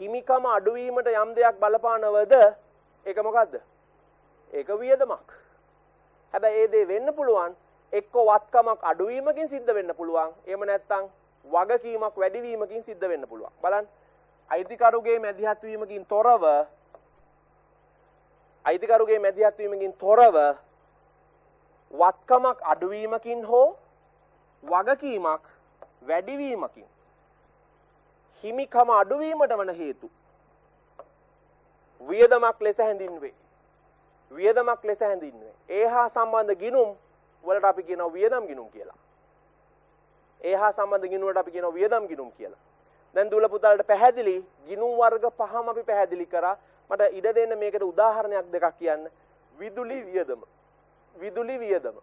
හිමිකම අඩුවීමට යම් දෙයක් බලපානවද ඒක මොකද්ද? ඒක වියදමක්. හැබැයි ඒ දේ වෙන්න පුළුවන් එක්ක වත්කමක් අඩුවීමකින් සිද්ධ වෙන්න පුළුවන්. එහෙම නැත්නම් වගකීමක් වැඩිවීමකින් සිද්ධ වෙන්න පුළුවන්. බලන්න. අයිතිකරුගේ මැදිහත් වීමකින් තොරව අයිතිකරුගේ මැදිහත් වීමකින් තොරව වත්කමක් අඩුවීමකින් හෝ වගකීමක් වැඩිවීමකින් හිමිකම අඩුවීමට වන හේතු වියදමක් ලෙස හැඳින්වේ. වියදමක් ලෙස හැඳින්වේ. ඒ හා සම්බන්ධ ගිනුම් වලට අපි කියනවා වියදම් ගිනුම් කියලා. ඒ හා සම්බන්ධ ගිනුමට අපි කියනවා වියදම් ගිනුම් කියලා. දැන් දුල පුතාලට පැහැදිලි ගිනුම් වර්ග පහම අපි පැහැදිලි කරා. මට ඉඩ දෙන්න මේකට උදාහරණයක් දෙකක් කියන්න. විදුලි වියදම. විදුලි වියදම.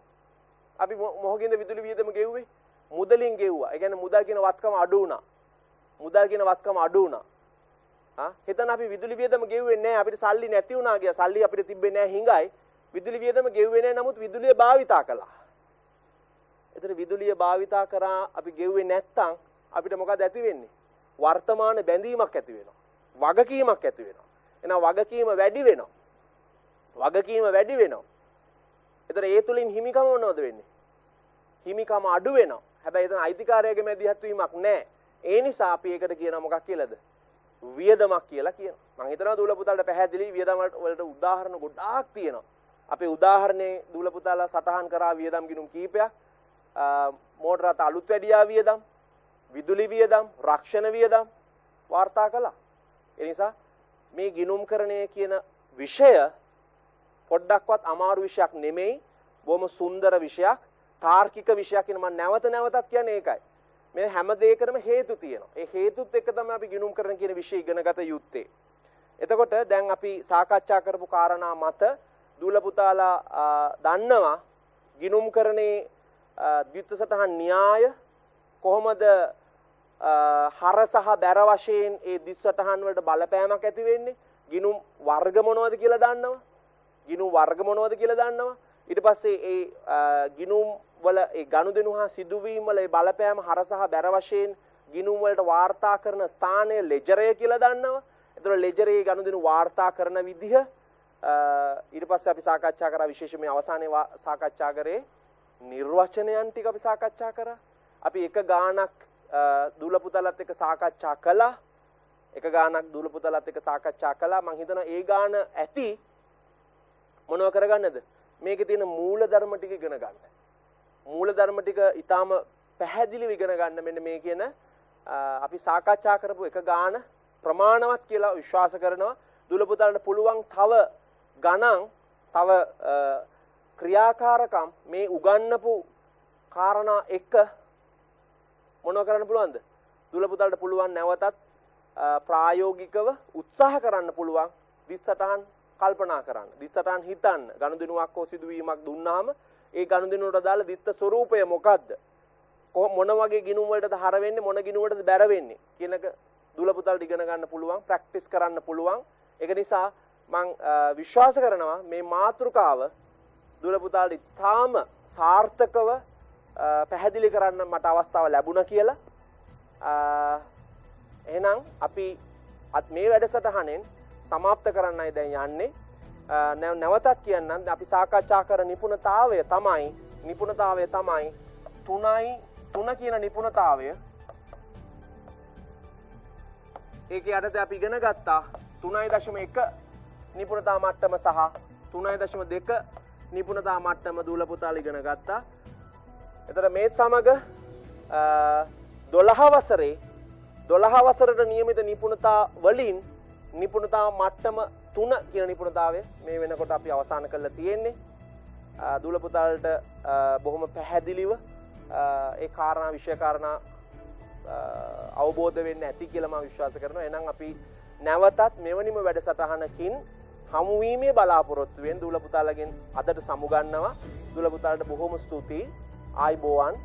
අපි මොහොගින්ද විදුලි වියදම ගෙව්වේ? මුදලින් ගෙව්වා. ඒ කියන්නේ මුදල් කියන වත්කම අඩු වුණා. මුදල් කියන වත්කම අඩු වුණා. ආ හිතන අපි විදුලි වියදම ගෙව්වේ නැහැ අපිට සල්ලි නැති වුණා කියලා. සල්ලි අපිට තිබ්බේ නැහැ හිඟයි. විදුලි වියදම ගෙව්වේ නැහැ නමුත් විදුලිය භාවිතා කළා. එතන විදුලිය භාවිතා කරා අපි ගෙව්වේ නැත්තම් අපිට මොකද ඇති වෙන්නේ? වර්තමාන බැඳීමක් ඇති වෙනවා. වගකීමක් ඇති වෙනවා. එහෙනම් වගකීම වැඩි වෙනවා. වගකීම වැඩි වෙනවා. එතන ඒ තුලින් හිමිකම මොනවද වෙන්නේ? හිමිකම අඩු වෙනවා. හැබැයි එතන අයිතිකාරයාගේ මැදිහත් වීමක් නැහැ. ඒ නිසා අපි ඒකට කියන මොකක් කියලාද? වියදමක් කියලා කියනවා. මම හිතනවා දූල පුතාලට පැහැදිලි වියදම වලට උදාහරණ ගොඩාක් තියෙනවා. අපේ උදාහරණේ දූල පුතාලා සටහන් කරා වියදම් ගිණුම් කීපයක්. මෝටර රථ අලුත් වැඩියා වියදම්, විදුලි වියදම්, රක්ෂණ වියදම් වාර්තා කළා. ඒ නිසා මේ ගිණුම්කරණය කියන විෂය පොඩ්ඩක්වත් අමාරු විෂයක් නෙමෙයි. බොහොම සුන්දර විෂයක් තාර්කික විෂයක් කියන මම නැවත නැවතත් කියන්නේ ඒකයි. මේ හැම දෙයකටම හේතු තියෙනවා. ඒ හේතුත් එක්ක තමයි අපි ගිනුම් කරන කියන විෂය ඉගෙනගත යුත්තේ. එතකොට දැන් අපි සාකච්ඡා කරපු කාරණා මත දූල පුතාලා දන්නවා ගිනුම්කරණේ ද්විත්ව සටහන් න්‍යාය කොහොමද හර සහ බැර වශයෙන් ඒ දිස් සටහන් වලට බලපෑමක් ඇති වෙන්නේ? ගිනුම් වර්ග මොනවද කියලා දන්නවා? ගිනුම් වර්ග මොනවද කියලා දන්නවා? ඊට පස්සේ ඒ ගිනුම් වල ඒ ගනුදෙනු හා සිදුවීම් වල ඒ බලපෑම හර සහ බැර වශයෙන් ගිනුම් වලට වාර්තා කරන ස්ථානය ලෙජරය කියලා දන්නවා. එතකොට ලෙජරේ ගනුදෙනු වාර්තා කරන විදිහ ඊට පස්සේ අපි සාකච්ඡා කරා විශේෂයෙන් මේ අවසානයේ සාකච්ඡා කරේ නිර්වචනයන් ටික අපි සාකච්ඡා කරා. අපි එක ගානක් දූල පුතලත් එක්ක සාකච්ඡා කළා. එක ගානක් දූල පුතලත් එක්ක සාකච්ඡා කළා. මම හිතනවා ඒ ගාන ඇති මොනව කරගන්නද? මේකේ තියෙන මූල ධර්ම ටික ඉගෙන ගන්න. මූල ධර්ම ටික ඊටාම පැහැදිලිව ඉගෙන ගන්න මෙන්න මේ කියන අපි සාකච්ඡා කරපු එක ගාන ප්‍රමාණවත් කියලා විශ්වාස කරනවා. දූල පුතලන්ට පුළුවන් තව ගණන් තව ක්‍රියාකාරකම් මේ උගන්නපු කාරණා එක මොනව කරන්න පුළුවන්ද? දුල පුතල්ට පුළුවන් නැවතත් ප්‍රායෝගිකව උත්සාහ කරන්න පුළුවන් දිස්සටහන් කල්පනා කරන්න. දිස්සටහන් හිතන්න. ගනුදෙනුවක් හෝ සිදුවීමක් දුන්නාම ඒ ගනුදෙනුවට දාලා දිත්ත ස්වરૂපය මොකද්ද? මොන වගේ ගිණුම් වලටද හර වෙන්නේ මොන ගිණුම් වලටද බැර වෙන්නේ කියන එක දුල පුතල්ට ඉගෙන ගන්න පුළුවන්, ප්‍රැක්ටිස් කරන්න පුළුවන්. ඒක නිසා මං විශ්වාස කරනවා මේ මාතෘකාව දුල පුතාට ඉතාම සාර්ථකව පැහැදිලි කරන්න මට අවස්ථාව ලැබුණ කියලා. එහෙනම් අපි අත් මේ වැඩසටහනෙන් සමාප්ත කරන්නයි දැන් යන්නේ. නැවතත් කියන්නම් අපි සාකච්ඡා කර නිපුණතාවය තමයි නිපුණතාවය තමයි තුනයි තුන කියන නිපුණතාවය. ඒක යටතේ අපි ඉගෙන ගත්තා. තුනයි දශම එක නිපුණතා මට්ටම සහ තුනයි දශම දෙක නිපුණතා මට්ටම දූල පුතාල ඉගෙන ගත්තා. එතට මේත් සමග දොළහ වසරේ දොළහ වසරට නියමිත නිපුණතා වලින් නිපුණතා මට්ටම තුන කියන නිපුණතාව මේ වෙනකොට අපි අවසාන කරලා තියෙන්නේ. දූල පුතාලට බොහොම පැහැදිලිව ඒ කාරණා විෂයකාරණා අවබෝධ වෙන්න ඇති කියලම විශ්වාස කරනවා එනම් අපි නැවතත් මෙවනිම වැඩ සටහනකින් හමුවීමේ බලාපොරොත්තුවෙන් දුලපුතාලගෙන් අදට සමුගන්නවා දුලපුතාලට බොහොම ස්තුතියි. ආයිබෝවන්